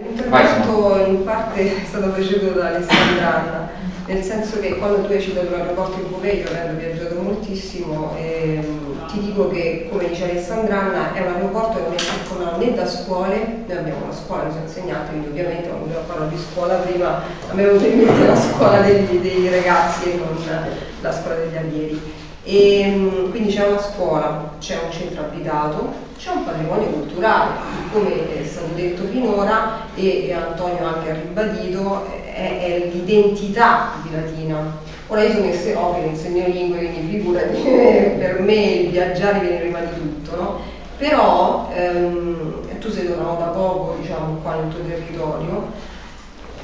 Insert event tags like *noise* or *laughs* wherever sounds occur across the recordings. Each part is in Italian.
L'intervento in parte è stato preceduto da Alessandra Anna, nel senso che quando tu hai citato l'aeroporto in Poveglia, avendo viaggiato moltissimo, ehm, ti dico che, come dice Alessandra Anna, è un aeroporto che non è circondato né da scuole, noi abbiamo una scuola, noi siamo insegnanti, quindi ovviamente quando parlo di scuola prima a me venuto in mente la scuola dei, dei ragazzi e non la scuola degli allieri. E, quindi c'è una scuola, c'è un centro abitato, c'è un patrimonio culturale, come è stato detto finora e, Antonio anche ha ribadito, è, è l'identità di Latina. Ora io sono essenofilo, insegno lingue, quindi figurati, *laughs* per me il viaggiare viene prima di tutto, no? Però ehm, tu sei tornato da poco, diciamo, qua nel tuo territorio,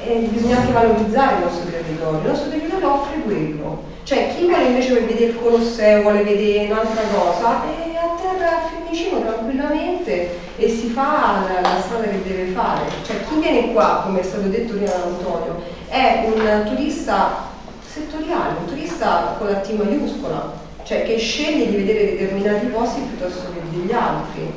e bisogna anche valorizzare il nostro territorio, il nostro territorio offre quello, cioè chi vuole invece vedere il Colosseo, vuole vedere un'altra cosa, e a terra a Fiumicino tranquillamente e si fa la, la, strada che deve fare. Cioè chi viene qua, come è stato detto prima da Antonio, è un turista settoriale, un turista con la T maiuscola, cioè che sceglie di vedere determinati posti piuttosto che degli altri.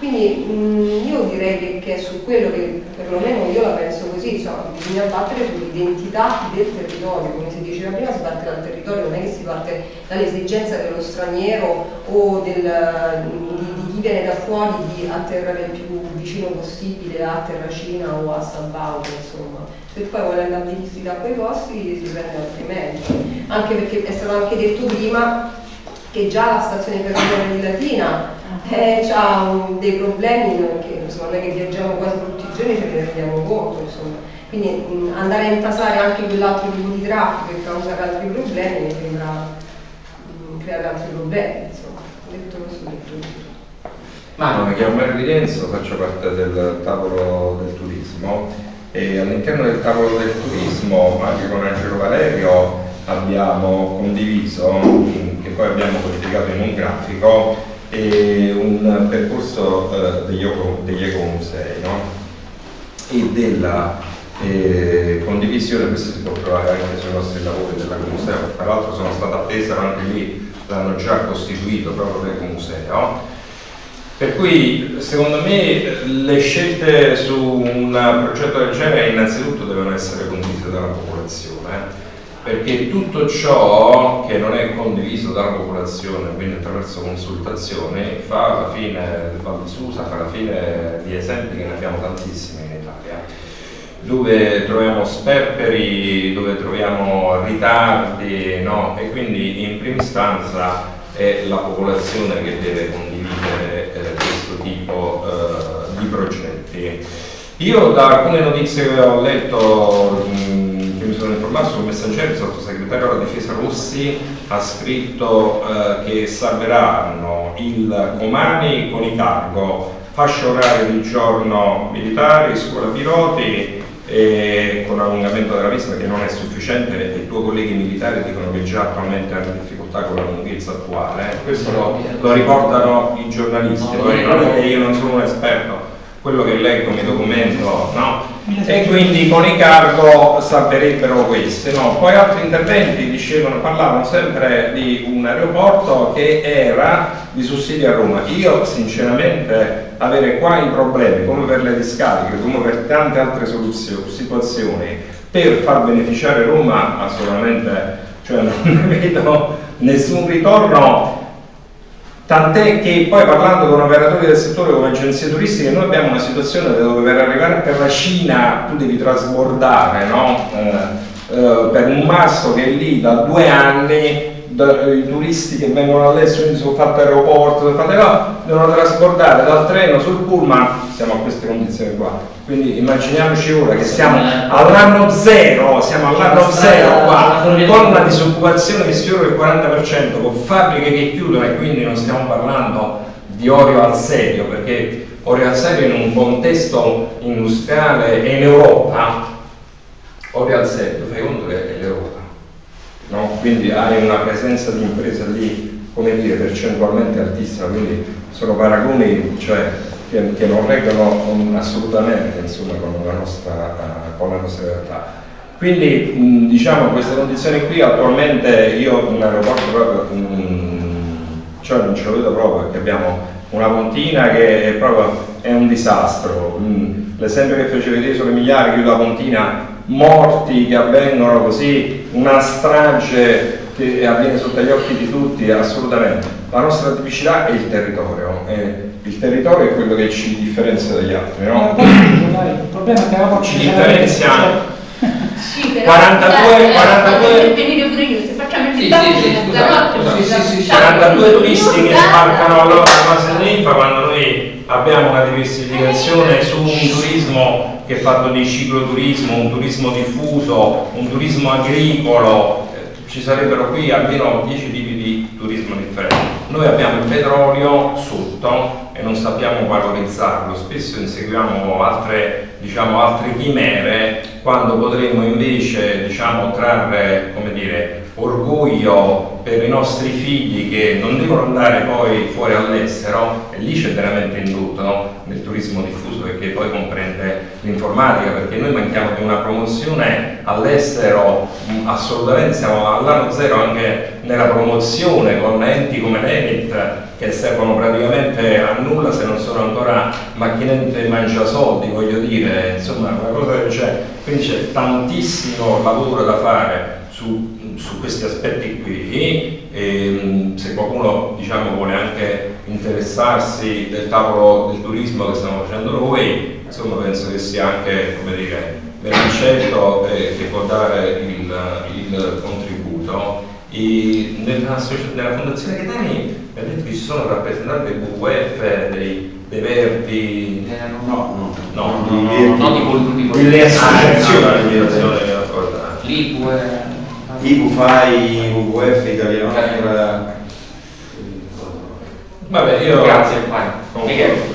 Quindi mh, mm, io direi che, è su quello che perlomeno io la penso così, insomma, bisogna battere sull'identità del territorio, come si diceva prima si parte dal territorio, non è che si parte dall'esigenza dello straniero o del, di, di, chi viene da fuori di atterrare il più vicino possibile a Terracina o a San Paolo, insomma. Se poi vuole andare a visitare quei posti si prende altri mezzi, anche perché è stato anche detto prima che già la stazione ferroviaria di Latina eh, ha dei problemi che insomma, noi che viaggiamo quasi tutti i giorni ce ne rendiamo conto insomma. quindi mh, andare a intasare anche quell'altro tipo di traffico che causa altri problemi mi sembra mh, creare altri problemi insomma. detto questo detto tutto Mano, mi chiamo Mario Di Renzo, faccio parte del tavolo del turismo e all'interno del tavolo del turismo anche con Angelo Valerio abbiamo condiviso, poi abbiamo codificato in un grafico, e un percorso eh, degli, degli ecomusei no? e della eh, condivisione, questo si può trovare anche sui nostri lavori dell'ecomuseo, tra l'altro sono stata attesa anche lì, l'hanno già costituito proprio l'ecomuseo. Per cui secondo me le scelte su un progetto del genere innanzitutto devono essere condivise dalla popolazione perché tutto ciò che non è condiviso dalla popolazione, quindi attraverso consultazioni, fa alla fine, Val di Susa fa la fine di esempi che ne abbiamo tantissimi in Italia, dove troviamo sperperi, dove troviamo ritardi, no? e quindi in prima istanza è la popolazione che deve condividere eh, questo tipo eh, di progetti. Io da alcune notizie che ho letto mh, sono informato sul messaggero il sottosegretario alla difesa Rossi ha scritto eh, che salveranno il Comani con i cargo, fascia oraria di giorno militari, scuola piloti e con allungamento della pista che non è sufficiente e i tuoi colleghi militari dicono che già attualmente hanno difficoltà con la lunghezza attuale. Questo lo, lo riportano i giornalisti, non è che io non sono un esperto, quello che leggo mi documento, no? E quindi con i cargo salverebbero queste, no? Poi altri interventi dicevano, parlavano sempre di un aeroporto che era di sussidi a Roma. Io sinceramente avere qua i problemi, come per le discariche, come per tante altre situazioni, per far beneficiare Roma assolutamente, cioè *laughs* non vedo nessun ritorno Tant'è che poi parlando con operatori del settore come agenzie turistiche noi abbiamo una situazione dove per arrivare per la Cina tu devi trasbordare no? eh, eh, per un masso che è lì da due anni i turisti che vengono all'estero, quindi sono fatto aeroporto, sono fatte là, devono trasportare dal treno sul pullman, siamo a queste condizioni qua. Quindi immaginiamoci ora che siamo all'anno zero, siamo all'anno zero qua, con una disoccupazione che sfiora il 40%, con fabbriche che chiudono e quindi non stiamo parlando di Orio al serio, perché Orio al serio in un contesto industriale e in Europa, Orio al serio, fai conto che è l'Europa no? quindi hai una presenza di impresa lì, come dire, percentualmente altissima, quindi sono paragoni cioè, che, che, non reggono assolutamente insomma, con, la nostra, con la nostra realtà. Quindi mh, diciamo queste condizioni qui attualmente io un aeroporto proprio mh, cioè non ce lo vedo proprio perché abbiamo una pontina che è proprio è un disastro. Mm. L'esempio che facevi vedere sulle migliaia, chiudo la pontina, morti che avvengono così, una strage che avviene sotto gli occhi di tutti, assolutamente. La nostra tipicità è il territorio, eh, il territorio è quello che ci differenzia dagli altri, no? Il problema è che la ci differenzia. sì, però 42, 42 venire pure io, se facciamo il sì, dibattito sì, sì, sì, sì, 42 turisti che sbarcano all'ora a base ninfa quando noi abbiamo una diversificazione su un turismo che è fatto di cicloturismo, un turismo diffuso, un turismo agricolo, ci sarebbero qui almeno 10 tipi di turismo differenti. Noi abbiamo il petrolio sotto e non sappiamo valorizzarlo, spesso inseguiamo altre, diciamo, altre chimere quando potremmo invece diciamo, trarre dire, orgoglio per i nostri figli che non devono andare poi fuori all'estero e lì c'è veramente indotto no? nel turismo diffuso perché poi comprende l'informatica perché noi manchiamo di una promozione all'estero mm, assolutamente siamo all'anno zero anche nella promozione con enti come l'Enit che servono praticamente a nulla se non sono ancora macchinette mangiasoldi, voglio dire, insomma una cosa del genere. Quindi c'è tantissimo lavoro da fare su, su questi aspetti qui e se qualcuno diciamo, vuole anche interessarsi del tavolo del turismo che stiamo facendo noi, insomma penso che sia anche come dire, ben e che può dare il, il contributo. E nella, nella Fondazione Catani mi ha detto che ci sono rappresentanti del WWF, dei, dei Verdi. Eh, no, no, no, no, no, no, no, di quelle associazioni. L'IPU è... IPU FAI, WWF italiano. Vabbè, io... Grazie, vai.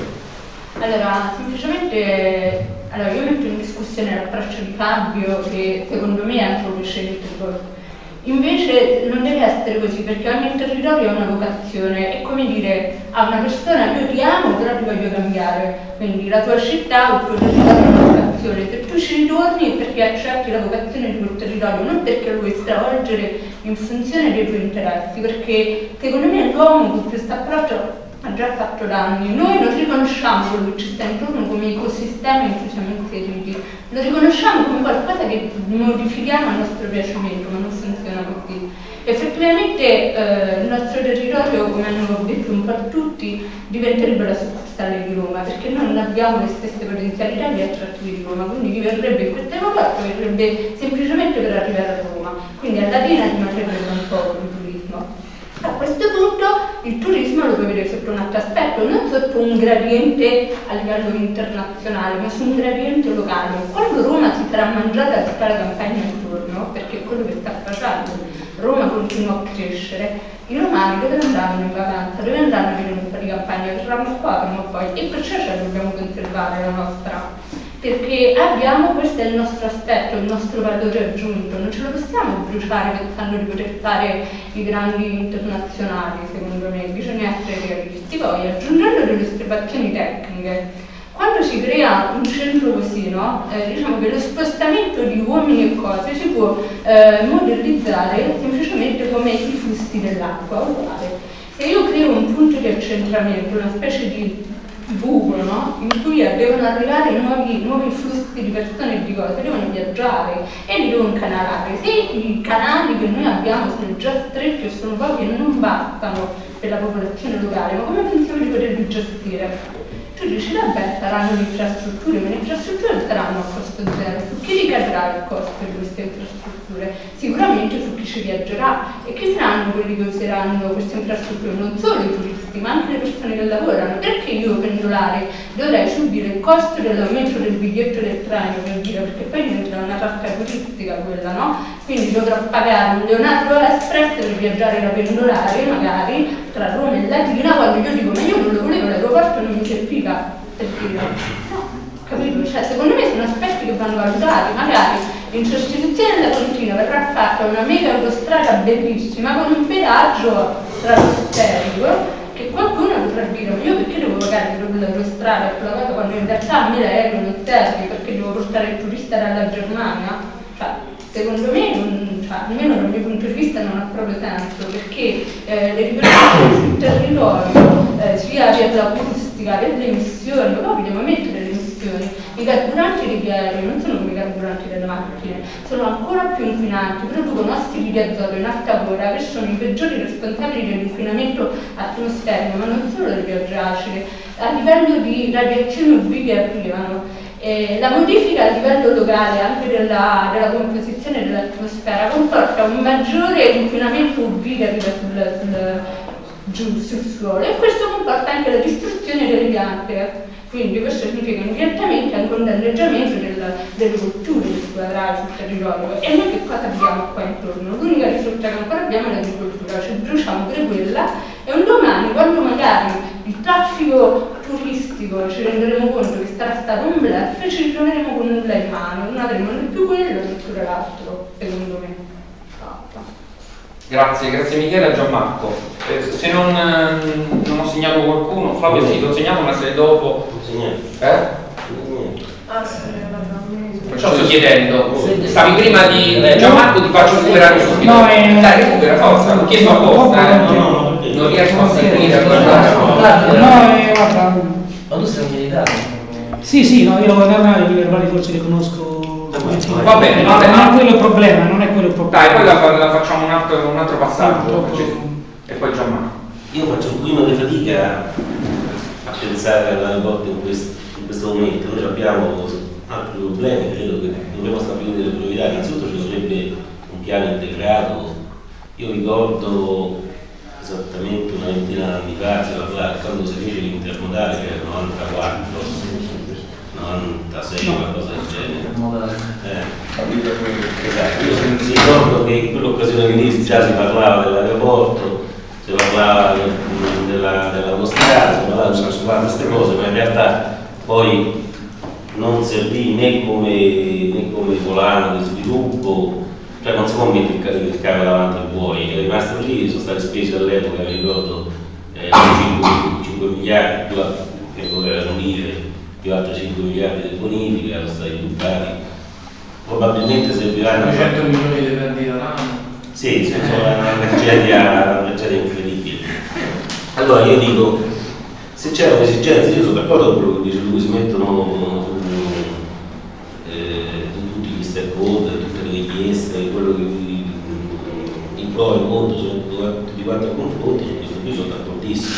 Allora, semplicemente allora, io metto in discussione l'approccio di Fabio che secondo me è anche un scelto Invece non deve essere così perché ogni territorio ha una vocazione, è come dire a una persona io ti amo però ti voglio cambiare, quindi la tua città o il tuo territorio ha una vocazione, se tu ci ritorni è perché accetti la vocazione di quel territorio, non perché lo vuoi stravolgere in funzione dei tuoi interessi, perché secondo me l'uomo con questo approccio già fatto danni. Noi non riconosciamo quello che ci sta intorno come ecosistema in cui siamo inseriti, lo riconosciamo come qualcosa che modifichiamo a nostro piacimento, ma non funziona così. Effettivamente eh, il nostro territorio, come hanno detto un po' tutti, diventerebbe la succursale di Roma, perché noi non abbiamo le stesse potenzialità di attrattivi di Roma, quindi chi verrebbe in questo aeroporto verrebbe semplicemente per arrivare a Roma, quindi a Latina rimarrebbe un po'. A questo punto il turismo lo puoi vedere sotto un altro aspetto, non sotto un gradiente a livello internazionale, ma su un gradiente locale. Quando Roma si sarà mangiata tutta la campagna intorno, perché è quello che sta facendo, Roma continua a crescere, i romani dove andavano in vacanza, dove andranno a vedere un po' di campagna, verranno qua prima o poi, e perciò la dobbiamo conservare la nostra perché abbiamo, questo è il nostro aspetto, il nostro valore aggiunto, non ce lo possiamo bruciare pensando di poter fare i grandi internazionali, secondo me, bisogna essere realisti. Poi aggiungendo delle osservazioni tecniche, quando si crea un centro così, no? eh, diciamo che lo spostamento di uomini e cose si può eh, modellizzare semplicemente come i flussi dell'acqua. Se io creo un punto di accentramento, una specie di buco no? in cui devono arrivare nuovi, nuovi, flussi di persone e di cose, devono viaggiare e li devono canalare. Se i canali che noi abbiamo sono già stretti o sono pochi e non bastano per la popolazione locale, ma come pensiamo di poterli gestire? Tu dici, vabbè, saranno le infrastrutture, ma le infrastrutture saranno a costo zero. Su chi ricadrà il costo di queste infrastrutture? Sicuramente su chi ci viaggerà. E chi saranno quelli che useranno queste infrastrutture? Non solo i turisti, ma anche le persone che lavorano. Perché io, pendolare, dovrei subire il costo dell'aumento del biglietto del treno, per dire, perché poi diventa una tasca turistica quella, no? Quindi dovrò pagare un Leonardo Express per viaggiare da pendolare, magari, tra Roma e Latina, quando io dico, ma io non lo volevo, l'aeroporto non mi serviva per dire no, capito? Cioè, secondo me sono aspetti che vanno valutati, magari in sostituzione della Pontina verrà fatta una mega autostrada bellissima con un pedaggio stratosferico che qualcuno potrà dire ma io perché devo pagare l'autostrada per la cosa quando in realtà 1000 euro non serve perché devo portare il turista dalla Germania? Cioè, secondo me, non, cioè, almeno dal mio punto di vista non ha proprio senso perché eh, le ripercussioni sul territorio eh, sia per l'acustica, per le emissioni, proprio devo mettere le emissioni. I carburanti degli aerei non sono come i carburanti delle macchine, sono ancora più inquinanti, producono ossidi di azoto in alta quota che sono i peggiori responsabili dell'inquinamento atmosferico, ma non solo delle piogge acide, a livello di radiazioni UV che arrivano. Eh, la modifica a livello locale anche della, della composizione dell'atmosfera comporta un maggiore inquinamento UV che arriva sul, sul, giù sul suolo e questo comporta anche la distruzione delle piante. Quindi questo significa indirettamente anche un danneggiamento del, delle colture che si sul territorio. E noi che cosa abbiamo qua intorno? L'unica risorsa che ancora abbiamo è l'agricoltura, ci bruciamo pure quella e un domani, quando magari il traffico turistico ci renderemo conto che sarà stato un bluff, ci ritroveremo con nulla in mano, non avremo né più quello né più l'altro, secondo me. Grazie, grazie Michele e Gianmarco. Eh, se non, eh, non ho segnato qualcuno, Flavio sì, l'ho segnato, ma se dopo... Non c'è niente. Eh? Niente. Ah sì, guarda, Perciò sto chiedendo. Stavi prima di Gianmarco, ti faccio recuperare subito. No, eh. Dai, recupera, forza, l'ho chiesto apposta, eh. No, no? Non riesco a sentire a No, guardare. eh, guarda. Ma tu sei un militare? Sì, sì, no, io lavoro in armata, i verbali forse li conosco. Va bene, va bene. Non è quello il problema, non è quello il problema. Dai, poi la, la facciamo un altro, un altro passaggio. Troppo- E poi Gianmarco. Io faccio un pochino di fatica a pensare alla volte in, quest- in questo momento. Noi abbiamo altri problemi, credo che dovremmo stabilire delle priorità. Innanzitutto ci dovrebbe un piano integrato. Io ricordo esattamente una ventina d'anni fa, si parlava quando si fece l'intermodale che era il 94, 96, qualcosa del genere. Eh. Esatto, io mi ricordo che in quell'occasione già si parlava dell'aeroporto, si parlava del- della, dell'autostrada, si parlava di queste cose, ma in realtà poi non servì né come, né come volano di sviluppo, cioè non si può mettere il, ca- il carro davanti ai buoi, è rimasto lì, sono stati spesi all'epoca, mi ricordo, eh, 5, miliardi, più, al- che erano lire, più altri 5 miliardi di bonifica, erano stati buttati. Probabilmente serviranno... 200 milioni di vendita l'anno. Sì, è una tragedia, una tragedia incredibile. Allora io dico, se c'è un'esigenza, io sono d'accordo con quello che dice lui, si mettono su, eh, tutti gli stakeholder, tutte le richieste, quello che i, i pro e i contro sono tutti quanti a confronto, su questo qui sono d'accordissimo,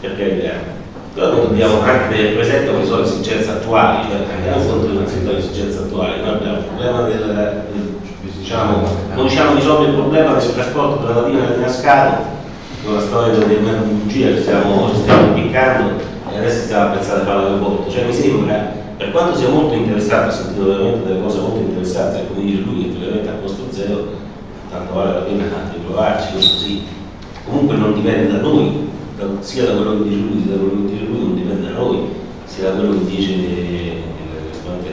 per carità. Noi dobbiamo anche tenere presente quali sono le esigenze attuali, cioè andiamo conto innanzitutto delle esigenze attuali, noi abbiamo il problema del, del- diciamo, non diciamo risolvere il problema del trasporto tra la Latina e Mascaro, con la storia del movimento di bugia che stiamo, stiamo impiccando e adesso stiamo a pensare a fare l'aeroporto. Cioè mi sembra, per quanto sia molto interessato, ho sentito veramente delle cose molto interessanti, come dice lui, che veramente a costo zero, tanto vale la pena di provarci, questo sì. Comunque non dipende da noi, sia da quello che dice lui, sia da quello che dice lui, non dipende da noi, sia da quello che dice il ristorante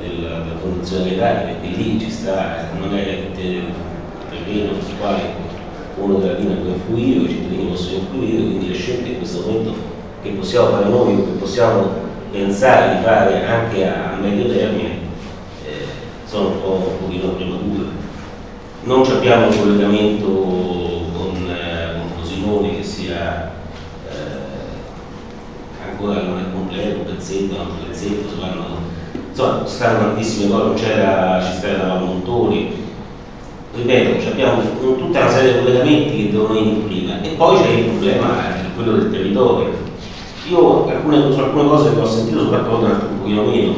della, Fondazione Italia, perché lì ci sta, non è il terreno sul quale uno della linea può influire, o i cittadini possono influire, quindi le scelte in questo momento che possiamo fare noi che possiamo pensare di fare anche a medio termine eh, sono un po' un pochino premature. Non abbiamo un collegamento eh, Frosinone che sia eh, ancora non è completo, un pezzetto, un altro pezzetto, insomma stanno tantissime cose, non c'era cisterna da Montoni, ripeto, ci abbiamo tutta una serie di collegamenti che devono venire prima e poi c'è il problema, eh, quello del territorio. Io alcune, su alcune cose che ho sentito d'accordo un pochino meno.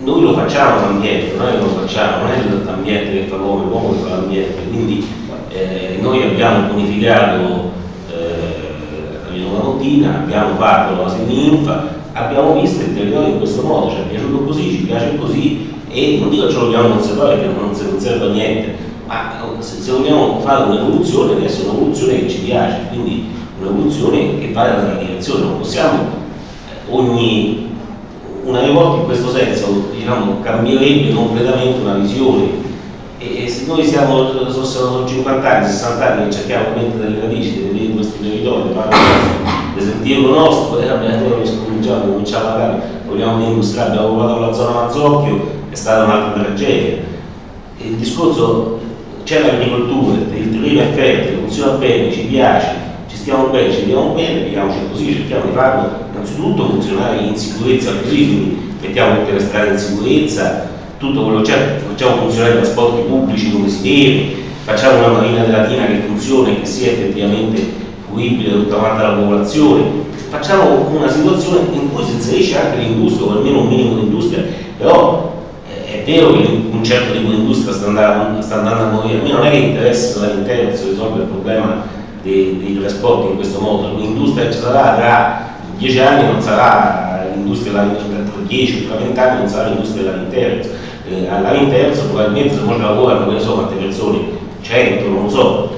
Noi lo facciamo l'ambiente, noi lo facciamo, non è l'ambiente che fa l'uomo, l'uomo che fa l'ambiente, quindi eh, noi abbiamo bonificato eh, la Villa Montina, abbiamo fatto la Ninfa, abbiamo visto il territorio in questo modo, ci è piaciuto così, ci piace così e non dico che ce lo dobbiamo conservare perché non si conserva niente, ma se, se vogliamo fare un'evoluzione deve essere un'evoluzione che ci piace, quindi un'evoluzione che va nella direzione, non possiamo eh, ogni una rivolta in questo senso diciamo, cambierebbe completamente una visione noi siamo sono, sono 50 anni, 60 anni che cerchiamo di mettere delle radici, di vedere territorio, di fare di sentirlo nostro, e vabbè, allora cominciamo, cominciamo a fare, vogliamo dimostrare, abbiamo provato la zona Mazzocchio, è stata un'altra tragedia. Il discorso c'è l'agricoltura, il terreno è fertile, funziona bene, ci piace, ci stiamo bene, ci vediamo bene, vediamoci così, cerchiamo di farlo innanzitutto funzionare in sicurezza così, quindi mettiamo tutte le strade in sicurezza, tutto quello c'è, facciamo funzionare i trasporti pubblici come si deve, facciamo una marina della Latina che funzioni e che sia effettivamente fruibile da tutta quanta la popolazione, facciamo una situazione in cui si inserisce anche l'industria, o almeno un minimo di industria, però eh, è vero che un certo tipo di industria sta andando, sta andando a morire, a me non è che interessa dall'interno se risolve il problema dei, dei trasporti in questo modo, l'industria ci sarà tra dieci anni non sarà l'industria tra 10 o tra 20 anni non sarà l'industria dell'interno, eh, all'interno probabilmente se non lavorano, che ne so, quante persone, 100, non lo so,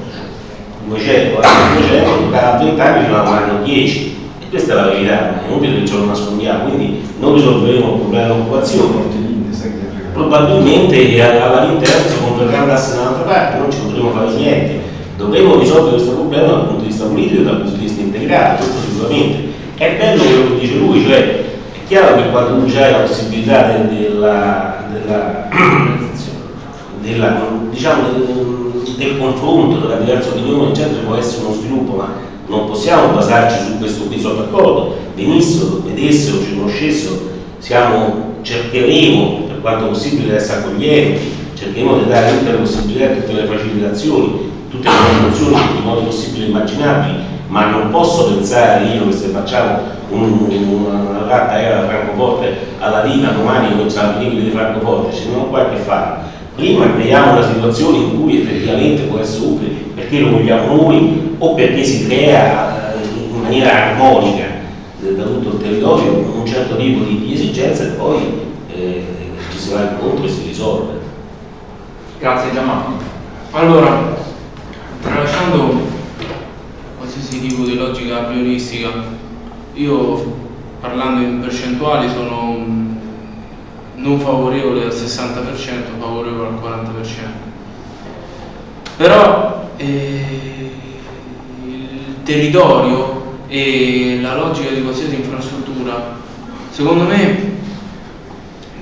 200, anche 200, tra 20 anni ce ne avranno 10 e questa è la verità, è inutile che ce lo nascondiamo, quindi non risolveremo il problema dell'occupazione, probabilmente all'interno si comprerà andasse da un'altra parte, non ci potremo fare niente. Dovremo risolvere questo problema dal punto di vista politico e dal punto di vista integrato, questo sicuramente. È bello quello che dice lui, cioè è chiaro che quando tu hai la possibilità de- della, della, della, diciamo, del, confronto tra diverse opinioni, eccetera, può essere uno sviluppo, ma non possiamo basarci su questo qui sotto accordo. Benissimo, vedessero, ci conoscessero, siamo, cercheremo per quanto possibile essere accoglienti, cercheremo di dare tutte le possibilità, tutte le facilitazioni, tutte le promozioni in modi possibili e immaginabili, ma non posso pensare io che se facciamo un, una tratta era da Francoforte alla Lina domani non sarà venibile di Francoforte, non ho qualche fare. Prima creiamo una situazione in cui effettivamente può essere utile perché lo vogliamo noi o perché si crea eh, in maniera armonica eh, da tutto il territorio un certo tipo di, esigenza e poi eh, ci si va incontro e si risolve. Grazie Gianmarco. Allora, tralasciando tipo di logica prioristica, io parlando in percentuali sono non favorevole al 60%, favorevole al 40%. Però eh, il territorio e la logica di qualsiasi infrastruttura, secondo me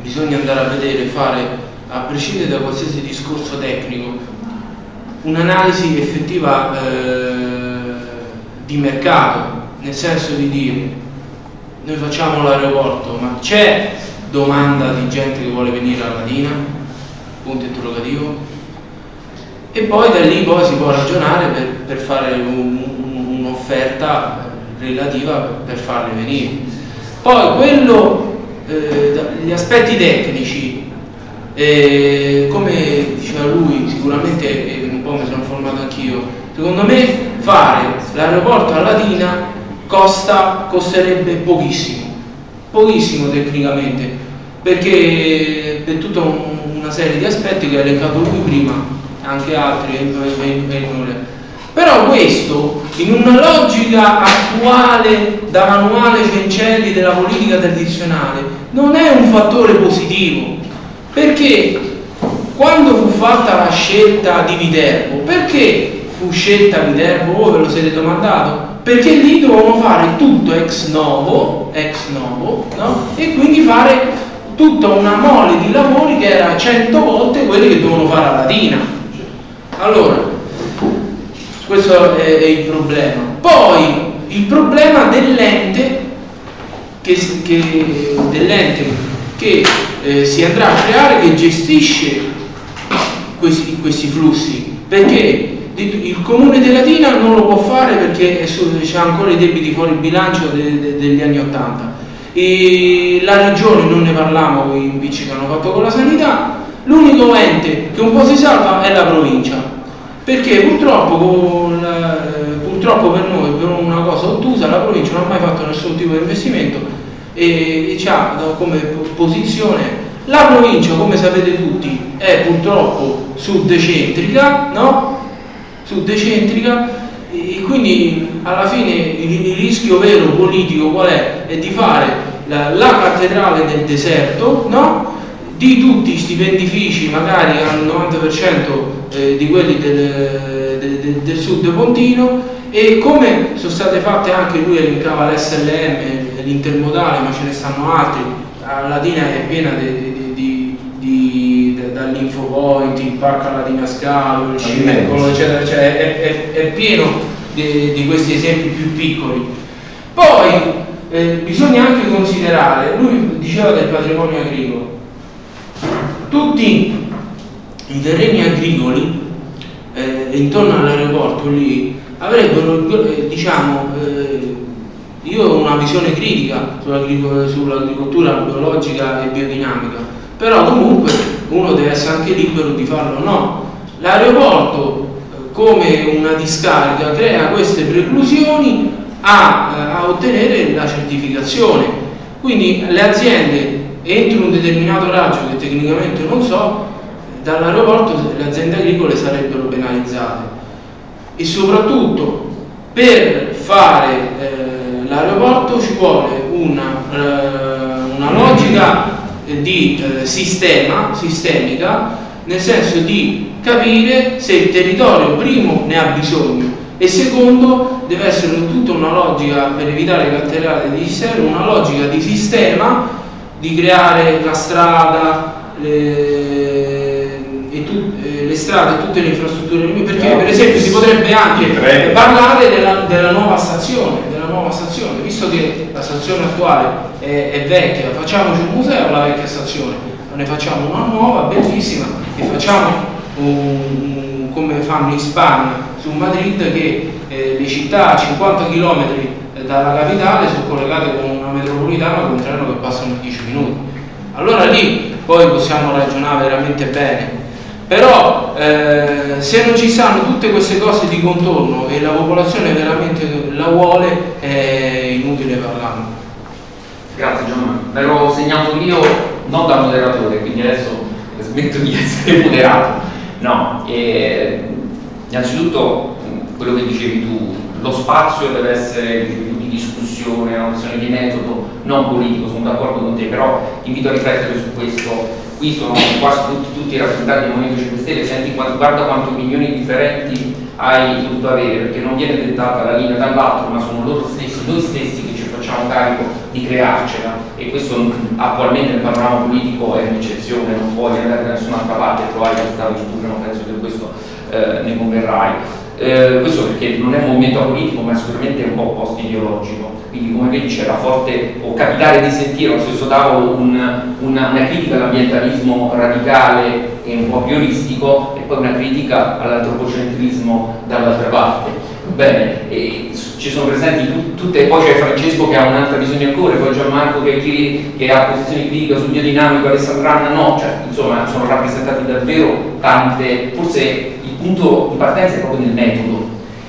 bisogna andare a vedere, fare, a prescindere da qualsiasi discorso tecnico, un'analisi effettiva eh, di mercato, nel senso di dire noi facciamo l'aeroporto, ma c'è domanda di gente che vuole venire a Latina? Punto interrogativo. E poi da lì poi si può ragionare per, per fare un- un- un'offerta relativa per farli venire. Poi quello, eh, gli aspetti tecnici, eh, come diceva lui, sicuramente eh, un po' mi sono informato anch'io, secondo me fare l'aeroporto a Latina costa, costerebbe pochissimo, pochissimo tecnicamente, perché per tutta un- una serie di aspetti che ha elencato lui prima, anche altri, però questo in una logica attuale da manuale Cencelli della politica tradizionale non è un fattore positivo perché quando fu fatta la scelta di Viterbo perché fu scelta Viterbo voi ve lo siete domandato perché lì dovevano fare tutto ex novo ex novo no? e quindi fare tutta una mole di lavori che era 100 volte quelli che dovevano fare a Latina allora questo è, è il problema. Poi il problema dell'ente che, che- dell'ente che eh, si andrà a creare che gestisce questi, questi flussi perché il comune di Latina non lo può fare perché è su- c'ha ancora i debiti fuori bilancio de- de- degli anni 80 e la regione non ne parliamo i impicci che hanno fatto con la sanità l'unico ente che un po' si salva è la provincia perché purtroppo, con eh, purtroppo per noi, per una cosa ottusa, la provincia non ha mai fatto nessun tipo di investimento e, e ha come po- posizione la provincia, come sapete tutti, è purtroppo sud-centrica, no? Sud-centrica e quindi alla fine il, rischio vero politico qual è? È di fare la, la cattedrale del deserto, no? di tutti i stipendifici, magari al 90% eh, di quelli del, del- del- sud pontino e come sono state fatte anche lui elencava l'SLM, l'intermodale, ma ce ne stanno altri, la Latina è piena di, dall'infopoint, il parco a Latina Scalo, il circolo, eccetera, eccetera, è, è- è pieno di, di questi esempi più piccoli. Poi eh, bisogna anche considerare, lui diceva del patrimonio agricolo, tutti i terreni agricoli eh, intorno all'aeroporto lì avrebbero, eh, diciamo, eh, io ho una visione critica sull'agricoltura biologica e biodinamica, però comunque uno deve essere anche libero di farlo o no. L'aeroporto come una discarica crea queste preclusioni a, eh, a, ottenere la certificazione. Quindi le aziende entro un determinato raggio che tecnicamente non so, dall'aeroporto le aziende agricole sarebbero penalizzate e soprattutto per fare eh, l'aeroporto ci vuole una, eh, una logica di eh, sistema, sistemica, nel senso di capire se il territorio primo ne ha bisogno e secondo deve essere tutta una logica per evitare catterate di sistema, una logica di sistema di creare la strada, le, le strade tutte le infrastrutture perché no, per esempio si potrebbe anche parlare della, della, nuova stazione della nuova stazione visto che la stazione attuale è, è vecchia. Facciamoci un museo alla vecchia stazione. Ne facciamo una nuova bellissima e facciamo un, come fanno in Spagna su Madrid che eh, le città a 50 km dalla capitale sono collegate con una metropolitana con un treno che passa in 10 minuti. Allora lì poi possiamo ragionare veramente bene però eh, se non ci stanno tutte queste cose di contorno e la popolazione veramente la vuole è inutile parlarne. Grazie Giovanni. L'ho segnato io non da moderatore quindi adesso smetto di essere *laughs* moderato. No eh, innanzitutto quello che dicevi tu lo spazio deve essere di discussione, una questione di metodo, non politico, sono d'accordo con te, però invito a riflettere su questo qui sono quasi tutti, tutti rappresentanti del Movimento 5 Stelle, senti guarda quante opinioni differenti hai dovuto avere, perché non viene dettata la linea dall'altro, ma sono loro stessi, noi stessi che ci facciamo carico di crearcela e questo attualmente nel panorama politico è un'eccezione, non puoi andare da nessun'altra parte e trovare questa risposta, non penso che questo eh, ne converrai. Eh, questo perché non è un movimento politico ma è sicuramente un po' post ideologico quindi come vedi c'era forte, può capitare di sentire allo stesso tavolo un, una, una, critica all'ambientalismo radicale e un po' più oristico e poi una critica all'antropocentrismo dall'altra parte. Bene, ci sono presenti tu, tutte, poi c'è Francesco che ha un'altra visione ancora, poi Gianmarco che, che ha posizioni critiche sul biodinamico, Alessandranna no, cioè insomma sono rappresentati davvero tante, forse il punto di partenza è proprio nel metodo,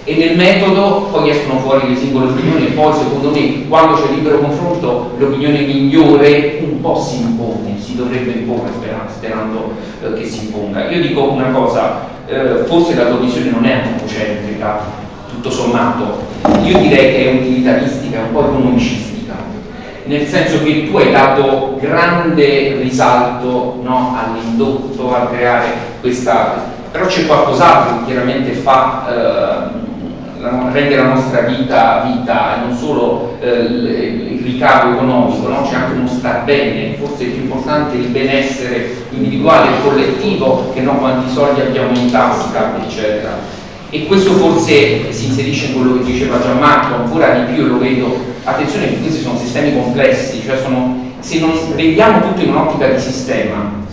e nel metodo poi escono fuori le singole opinioni e poi secondo me quando c'è libero confronto l'opinione migliore un po' si impone, si dovrebbe imporre sperando, sperando eh, che si imponga. Io dico una cosa, eh, forse la tua visione non è antropocentrica, tutto sommato, io direi che è utilitaristica, un po' economicistica, nel senso che tu hai dato grande risalto no, all'indotto a creare questa però c'è qualcos'altro che chiaramente fa eh, rende la nostra vita vita non solo eh, il ricavo economico, no? c'è anche uno star bene, forse è più importante il benessere individuale e collettivo che non quanti soldi abbiamo in tasca, eccetera. E questo forse si inserisce in quello che diceva Gianmarco, ancora di più lo vedo, attenzione questi sono sistemi complessi, cioè sono, se non vediamo tutto in un'ottica di sistema,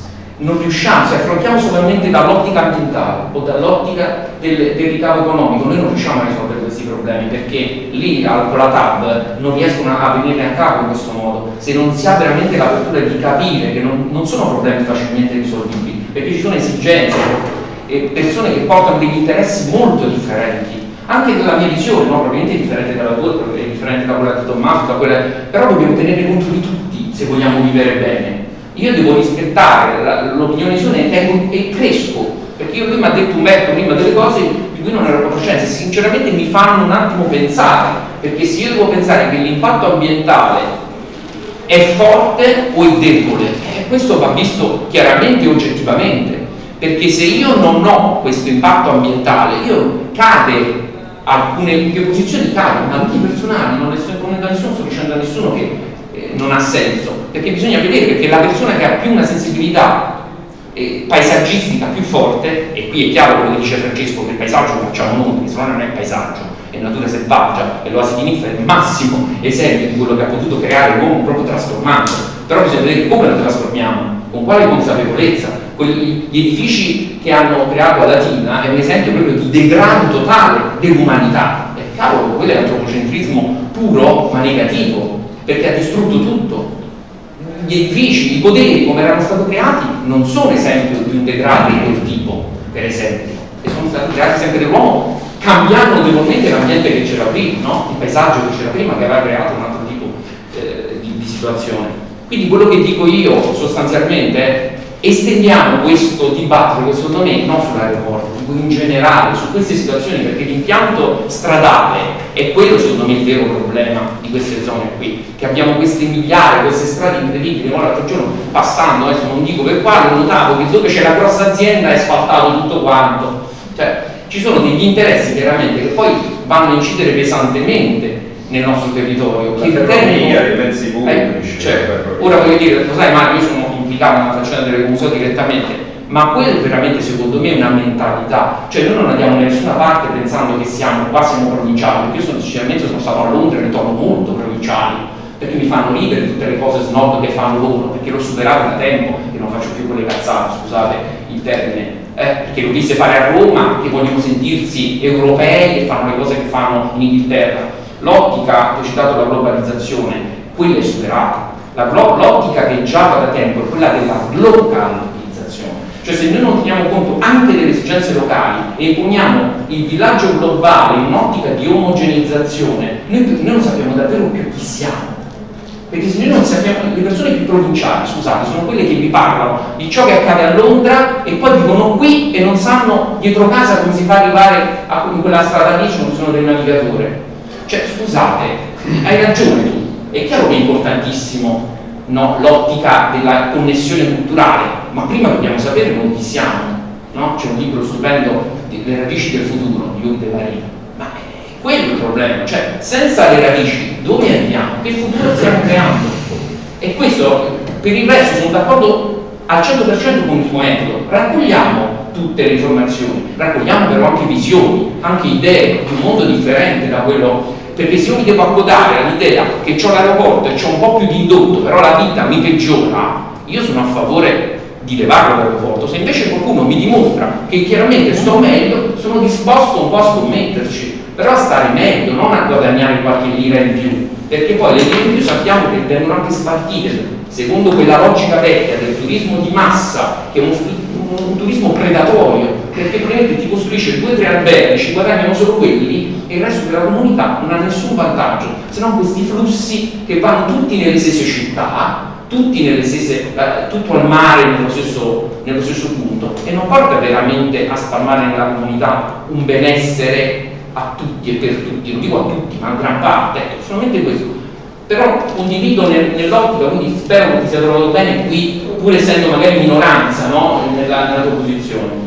non riusciamo, se affrontiamo solamente dall'ottica ambientale o dall'ottica del, del, ricavo economico, noi non riusciamo a risolvere questi problemi perché lì con la TAB non riescono a venirne a capo in questo modo, se non si ha veramente l'apertura di capire che non, non sono problemi facilmente risolvibili, perché ci sono esigenze e persone che portano degli interessi molto differenti anche dalla mia visione, no? probabilmente differente dalla tua, è differente da quella di Tommaso, quella... però dobbiamo tenere conto di tutti se vogliamo vivere bene io devo rispettare l'opinione di Sone e, e cresco, perché io prima ho detto Umberto prima delle cose di cui non ero a conoscenza e sinceramente mi fanno un attimo pensare, perché se io devo pensare che l'impatto ambientale è forte o è debole, eh, questo va visto chiaramente e oggettivamente, perché se io non ho questo impatto ambientale, io cade alcune mie posizioni cadono, ma anche personali, non le sto imponendo a nessuno, sto dicendo a nessuno che non ha senso, perché bisogna vedere perché la persona che ha più una sensibilità eh, paesaggistica più forte, e qui è chiaro quello che dice Francesco, che il paesaggio lo facciamo noi, se no non è paesaggio, è natura selvaggia e l'oasi di Niffa è il massimo esempio di quello che ha potuto creare l'uomo proprio trasformando. Però bisogna vedere come lo trasformiamo, con quale consapevolezza. Gli edifici che hanno creato a Latina è un esempio proprio di degrado totale dell'umanità. E cavolo, quello è l'antropocentrismo puro ma negativo, perché ha distrutto tutto. Gli edifici, i poderi come erano stati creati non sono esempio di un degrado di quel tipo, per esempio, e sono stati creati sempre dall'uomo, cambiando notevolmente l'ambiente che c'era prima, no? il paesaggio che c'era prima che aveva creato un altro tipo eh, di, di situazione. Quindi quello che dico io sostanzialmente è estendiamo questo dibattito, secondo me, non sull'aeroporto, in generale, su queste situazioni, perché l'impianto stradale è quello, secondo me, il vero problema di queste zone qui, che abbiamo queste migliaia, queste strade incredibili, ora l'altro giorno passando, adesso non dico per quale, ho notato che dove c'è la grossa azienda è asfaltato tutto quanto, cioè ci sono degli interessi chiaramente che poi vanno a incidere pesantemente nel nostro territorio. La ferrovia, i mezzi pubblici. Eh, cioè, ora voglio dire, lo sai Mario, io sono implicato nella faccenda delle museo direttamente, ma quello veramente secondo me è una mentalità, cioè noi non andiamo da nessuna parte pensando che siamo, qua siamo provinciali, perché io sono, sinceramente sono stato a Londra e ritorno molto provinciali, perché mi fanno ridere tutte le cose snob che fanno loro, perché l'ho superato da tempo e non faccio più quelle cazzate, scusate il termine, eh, perché lo viste fare a Roma che vogliono sentirsi europei e fanno le cose che fanno in Inghilterra. L'ottica, ho citato la globalizzazione, quella è superata. L'ottica che già va da tempo è quella della localizzazione. Cioè se noi non teniamo conto anche delle esigenze locali e imponiamo il villaggio globale in un'ottica di omogenizzazione, noi, noi non sappiamo davvero più chi siamo. Perché se noi non sappiamo, le persone più provinciali, scusate, sono quelle che vi parlano di ciò che accade a Londra e poi vivono qui e non sanno dietro casa come si fa arrivare a, in quella strada lì, ci sono del navigatore. Cioè, scusate, hai ragione tu, è chiaro che è importantissimo no, l'ottica della connessione culturale, ma prima dobbiamo sapere noi chi siamo. No? C'è un libro stupendo, Le radici del futuro, di Yuri Delarino. Ma è quello il problema, cioè senza le radici dove andiamo? Che futuro stiamo creando? E questo, per il resto, sono d'accordo al 100% con il tuo metodo. Raccogliamo tutte le informazioni, raccogliamo però anche visioni, anche idee di un mondo differente da quello perché se io mi devo accodare all'idea che ho l'aeroporto e ho un po' più di indotto, però la vita mi peggiora, io sono a favore di levarlo dall'aeroporto. Se invece qualcuno mi dimostra che chiaramente sto meglio, sono disposto un po' a scommetterci, però a stare meglio, non a guadagnare qualche lira in più, perché poi le lire in più sappiamo che vengono anche spartite secondo quella logica vecchia del turismo di massa, che è un, un, un turismo predatorio, perché praticamente ti costruisce due o tre alberghi, ci guadagnano solo quelli e il resto della comunità non ha nessun vantaggio, se non questi flussi che vanno tutti nelle stesse città, tutti nelle stesse, eh, tutto al mare nello stesso, nello stesso punto e non porta veramente a spalmare nella comunità un benessere a tutti e per tutti, non dico a tutti, ma a gran parte, ecco, solamente questo. Però condivido nel, nell'ottica, quindi spero che ti sia trovato bene qui, pur essendo magari minoranza no? nella, nella tua posizione.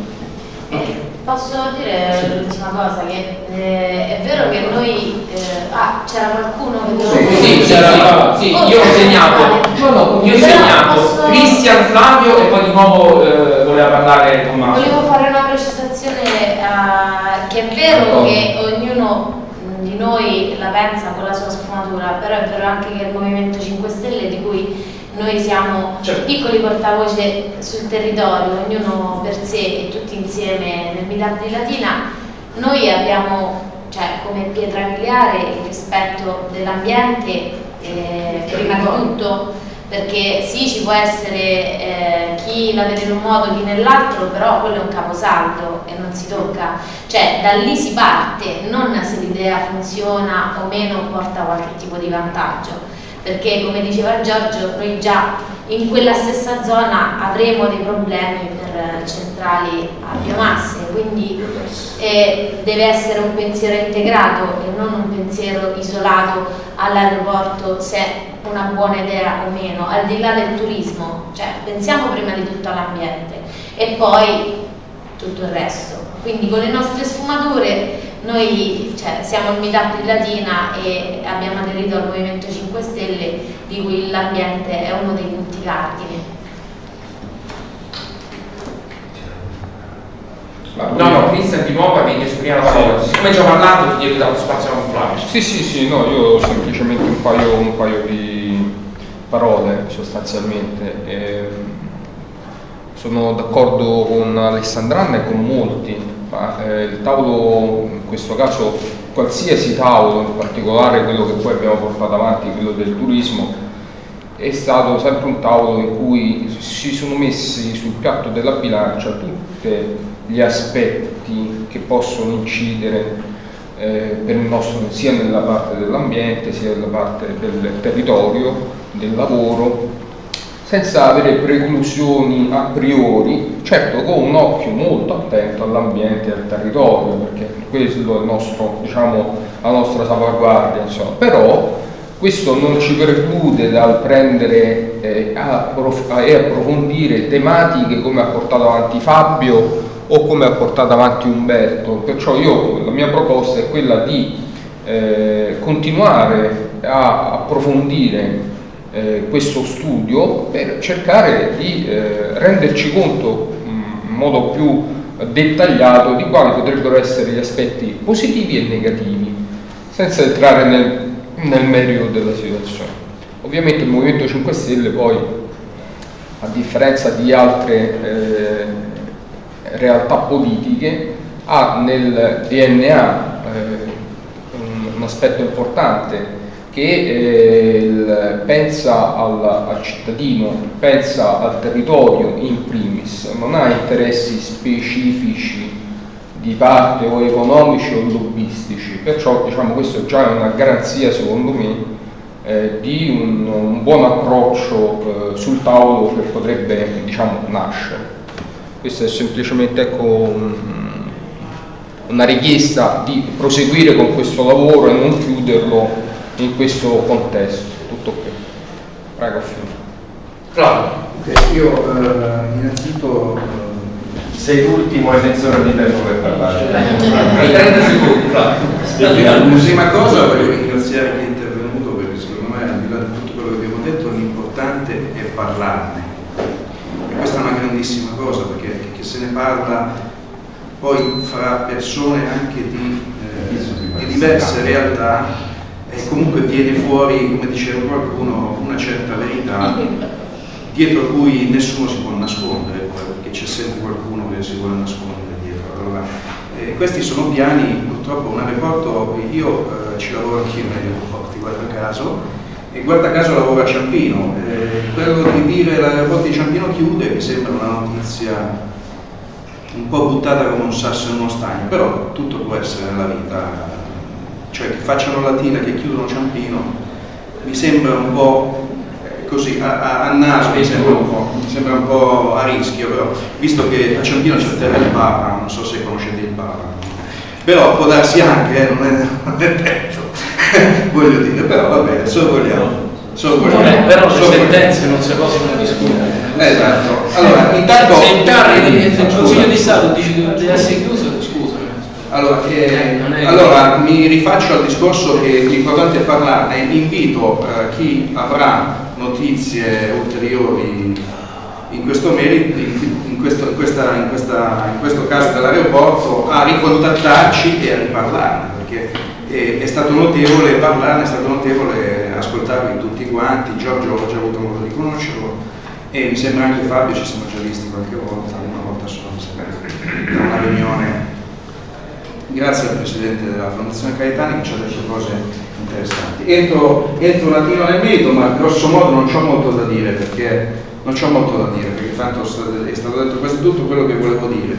Posso dire l'ultima cosa, che eh, è vero che noi... Eh, ah, c'era qualcuno che doveva... Sì, sì, c'era, sì, io ho segnato, io ho segnato. posso... Cristian Flavio e poi di nuovo eh, voleva parlare Tommaso. Volevo fare una precisazione uh, che è vero che ognuno di noi la pensa con la sua sfumatura, però è vero anche che il Movimento 5 Stelle di cui noi siamo Certo. piccoli portavoce sul territorio, ognuno per sé e tutti insieme nel meetup di Latina, noi abbiamo cioè, come pietra miliare il rispetto dell'ambiente eh, prima di tutto, perché sì ci può essere eh, chi la vede in un modo, chi nell'altro, però quello è un caposaldo e non si tocca, cioè da lì si parte, non se l'idea funziona o meno porta qualche tipo di vantaggio perché come diceva Giorgio noi già in quella stessa zona avremo dei problemi per centrali a biomasse, quindi eh, deve essere un pensiero integrato e non un pensiero isolato all'aeroporto se è una buona idea o meno, al di là del turismo, cioè pensiamo prima di tutto all'ambiente e poi tutto il resto. Quindi con le nostre sfumature noi cioè, siamo il meetup di Latina e abbiamo aderito al Movimento 5 Stelle di cui l'ambiente è uno dei punti cardine. No, no, Cristian di nuovo mi esprime la parola. Siccome ci ho parlato, ti chiedo dato spazio a un Flavio. Sì, sì, sì, no, io ho semplicemente un paio, un paio di parole sostanzialmente. Eh, sono d'accordo con Alessandranna e con molti, ma eh, il tavolo, in questo caso qualsiasi tavolo, in particolare quello che poi abbiamo portato avanti, quello del turismo, è stato sempre un tavolo in cui si sono messi sul piatto della bilancia tutti gli aspetti che possono incidere eh, nostro, sia nella parte dell'ambiente sia nella parte del territorio, del lavoro, senza avere preclusioni a priori, certo con un occhio molto attento all'ambiente e al territorio, perché questo è nostro, diciamo, la nostra salvaguardia, insomma. però questo non ci preclude dal prendere eh, e approfondire tematiche come ha portato avanti Fabio o come ha portato avanti Umberto, perciò io, la mia proposta è quella di eh, continuare a approfondire eh, questo studio per cercare di eh, renderci conto in modo più dettagliato di quali potrebbero essere gli aspetti positivi e negativi, senza entrare nel nel merito della situazione. Ovviamente il Movimento 5 Stelle poi, a differenza di altre eh, realtà politiche, ha nel DNA eh, un, un, aspetto importante che eh, pensa al, al, cittadino, pensa al territorio in primis, non ha interessi specifici di parte o economici o lobbistici, perciò diciamo, questo già è una garanzia secondo me eh, di un, un, buon approccio eh, sul tavolo che potrebbe diciamo, nascere. Questa è semplicemente ecco, un, una richiesta di proseguire con questo lavoro e non chiuderlo in questo contesto. Tutto qui. Prego. Flavio. Okay, io eh, innanzitutto sei l'ultimo e mezz'ora di tempo per parlare. Hai 30 secondi, Flavio. L'ultima cosa, voglio ringraziare chi è intervenuto perché secondo me, al di là di tutto quello che abbiamo detto, l'importante è parlarne. E questa è una grandissima cosa perché chi se ne parla poi fra persone anche di, eh, di diverse realtà e comunque viene fuori, come diceva qualcuno, una certa verità dietro cui nessuno si può nascondere, perché c'è sempre qualcuno che si vuole nascondere dietro. Allora, eh, questi sono piani, purtroppo un aeroporto, io eh, ci lavoro anch'io negli aeroporti, guarda caso, e guarda caso lavoro a Ciampino. Eh, quello di dire l'aeroporto di Ciampino chiude mi sembra una notizia un po' buttata come un sasso in uno stagno, però tutto può essere nella vita, cioè che facciano Latina, che chiudono Ciampino, mi sembra un po' così a, a, a naso mi sembra, mi sembra, un po', a rischio, però visto che a Ciampino c'è il terra del Papa, non so se conoscete il Papa, però può darsi anche, eh, non, è, non è detto, *laughs* voglio dire, però va bene, sorvoliamo. Vabbè, però le sentenze non si possono discutere. Esatto. Allora, intanto... Se il il Consiglio di Stato dice che deve essere chiuso. Allora, eh, allora, mi rifaccio al discorso che l'importante è parlarne, invito eh, chi avrà notizie ulteriori in questo, merito, in, questo, in, questa, in, questa, in questo caso dell'aeroporto a ricontattarci e a riparlarne perché è, è, stato notevole parlarne, è stato notevole ascoltarvi tutti quanti, Giorgio ho già avuto modo di conoscerlo e mi sembra anche Fabio ci siamo già visti qualche volta, una volta solo mi sembra, da una riunione. Grazie al Presidente della Fondazione Caetani che ci ha detto cose interessanti. Entro, entro un attimo nel merito, ma grosso modo non c'ho molto da dire perché non c'ho molto da dire, perché tanto è stato detto quasi tutto quello che volevo dire.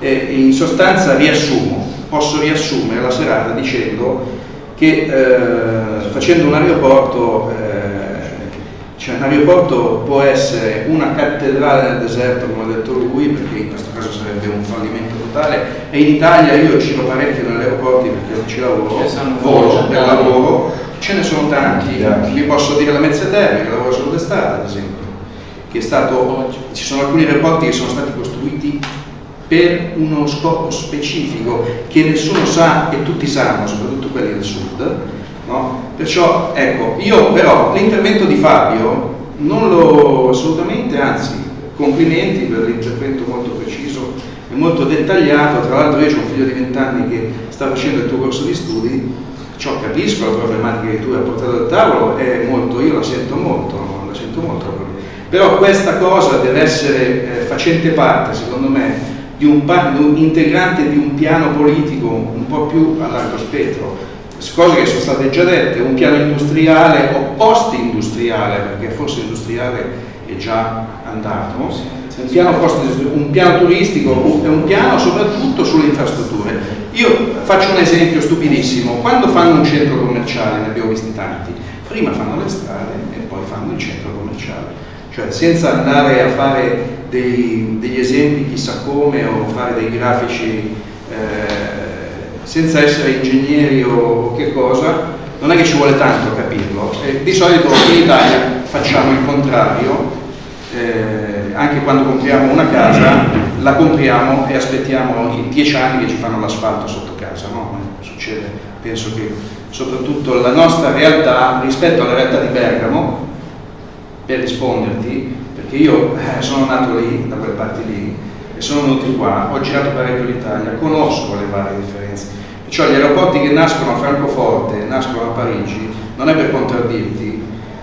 E in sostanza riassumo, posso riassumere la serata dicendo che eh, facendo un aeroporto eh, cioè un aeroporto può essere una cattedrale nel deserto, come ha detto lui, perché in questo caso sarebbe un fallimento totale, e in Italia io giro parecchio negli aeroporti perché non ci lavoro, volo per lavoro, ce ne sono tanti, vi posso dire la Mezza Terme, che lavora sull'estate ad esempio, che è stato, ci sono alcuni aeroporti che sono stati costruiti per uno scopo specifico che nessuno sa e tutti sanno, soprattutto quelli del sud, No? Perciò, ecco, io però l'intervento di Fabio non lo assolutamente, anzi, complimenti per l'intervento molto preciso è molto dettagliato, tra l'altro io ho un figlio di 20 anni che sta facendo il tuo corso di studi, ciò capisco la problematica che tu hai portato al tavolo, è molto, io la sento molto, la sento molto. Però questa cosa deve essere eh, facente parte, secondo me, di un, di un integrante di un piano politico un po' più a largo spettro, cose che sono state già dette, un piano industriale o post-industriale, perché forse industriale è già andato, un piano, post un piano turistico e un piano soprattutto sulle infrastrutture. Io faccio un esempio stupidissimo, quando fanno un centro commerciale, ne abbiamo visti tanti, prima fanno le strade e poi fanno il centro commerciale. Cioè senza andare a fare dei, degli esempi chissà come o fare dei grafici eh, senza essere ingegneri o che cosa, non è che ci vuole tanto capirlo. E di solito in Italia facciamo il contrario, eh, anche quando compriamo una casa la compriamo e aspettiamo i dieci anni che ci fanno l'asfalto sotto casa, no? Succede, penso che soprattutto la nostra realtà rispetto alla realtà di Bergamo per risponderti, perché io eh, sono nato lì, da quelle parti lì, e sono venuto qua, ho girato parecchio l'Italia, conosco le varie differenze. Cioè gli aeroporti che nascono a Francoforte, nascono a Parigi, non è per contraddirti,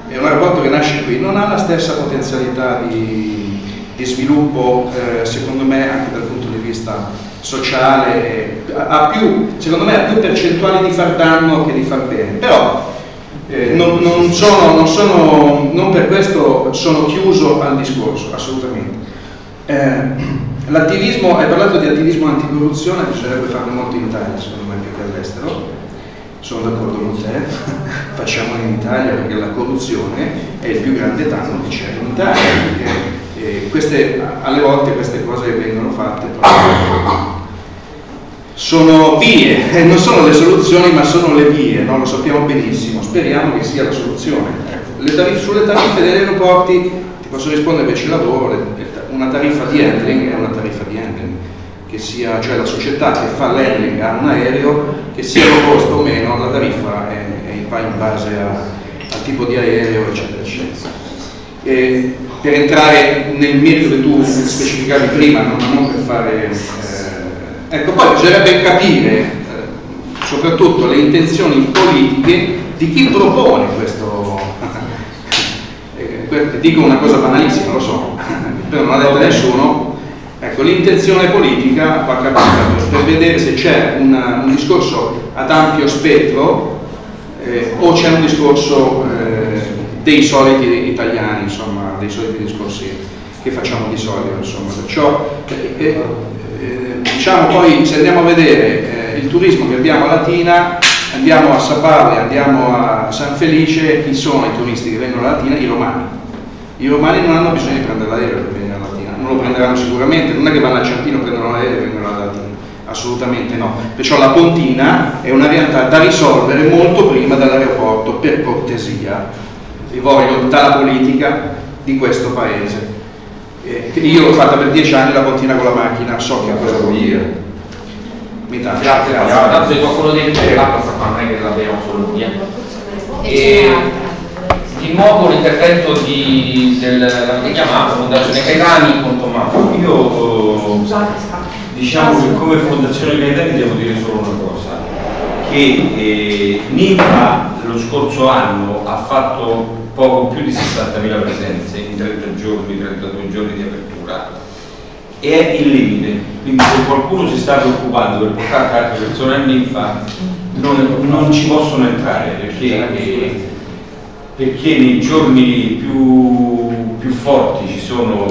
è un aeroporto che nasce qui, non ha la stessa potenzialità di, di sviluppo, eh, secondo me, anche dal punto di vista sociale, ha più, secondo me ha più percentuali di far danno che di far bene. Però eh, non, non, sono, non, sono, non, per questo sono chiuso al discorso, assolutamente. Eh, l'attivismo, hai parlato di attivismo anticorruzione, bisognerebbe farlo molto in Italia, secondo me, più che all'estero. Sono d'accordo con te, *laughs* facciamolo in Italia perché la corruzione è il più grande danno che c'è in Italia. Perché, eh, queste, alle volte queste cose vengono fatte proprio sono vie, *laughs* non sono le soluzioni ma sono le vie, no? lo sappiamo benissimo, speriamo che sia la soluzione. Tariffe, sulle tariffe degli aeroporti ti posso rispondere che ci lavoro, una tariffa di handling è una tariffa di handling, che sia, cioè la società che fa l'handling a un aereo, che sia lo costo o meno, la tariffa è, è in base a, al tipo di aereo, eccetera, eccetera. E per entrare nel merito che tu specificavi prima, non, non per fare... Eh, Ecco, poi bisognerebbe capire eh, soprattutto le intenzioni politiche di chi propone questo. *laughs* Eh, dico una cosa banalissima, lo so, però non l'ha detto nessuno. Ecco, l'intenzione politica va capita per vedere se c'è un discorso ad ampio spettro eh, o c'è un discorso eh, dei soliti italiani, insomma, dei soliti discorsi che facciamo di solito, insomma. Perciò eh, diciamo poi se andiamo a vedere eh, il turismo che abbiamo a Latina, andiamo a Sabale, andiamo a San Felice, chi sono i turisti che vengono a Latina? I romani. I romani non hanno bisogno di prendere l'aereo per venire a Latina, non lo prenderanno sicuramente, non è che vanno a Ciampino, prendono l'aereo e vengono a Latina, assolutamente no. Perciò la Pontina è una realtà da risolvere molto prima dall'aeroporto, per cortesia, vi voglio dalla politica di questo paese. Eh, io l'ho fatta per dieci anni la pontina con la macchina, so che cosa vuol dire. Grazie, grazie. Tanto se qualcuno deve dire la pasta qua non è che l'abbiamo solo via. E di nuovo l'intervento di, del, chiamata Fondazione Caetani con Tommaso. Io diciamo che come Fondazione Caetani devo dire solo una cosa, che eh, Ninfa lo scorso anno ha fatto poco più di 60.000 presenze in 30 giorni, 32 giorni di apertura è il limite, quindi se qualcuno si sta preoccupando per portare altre persone a Ninfa non, non ci possono entrare perché, perché nei giorni più, più forti ci sono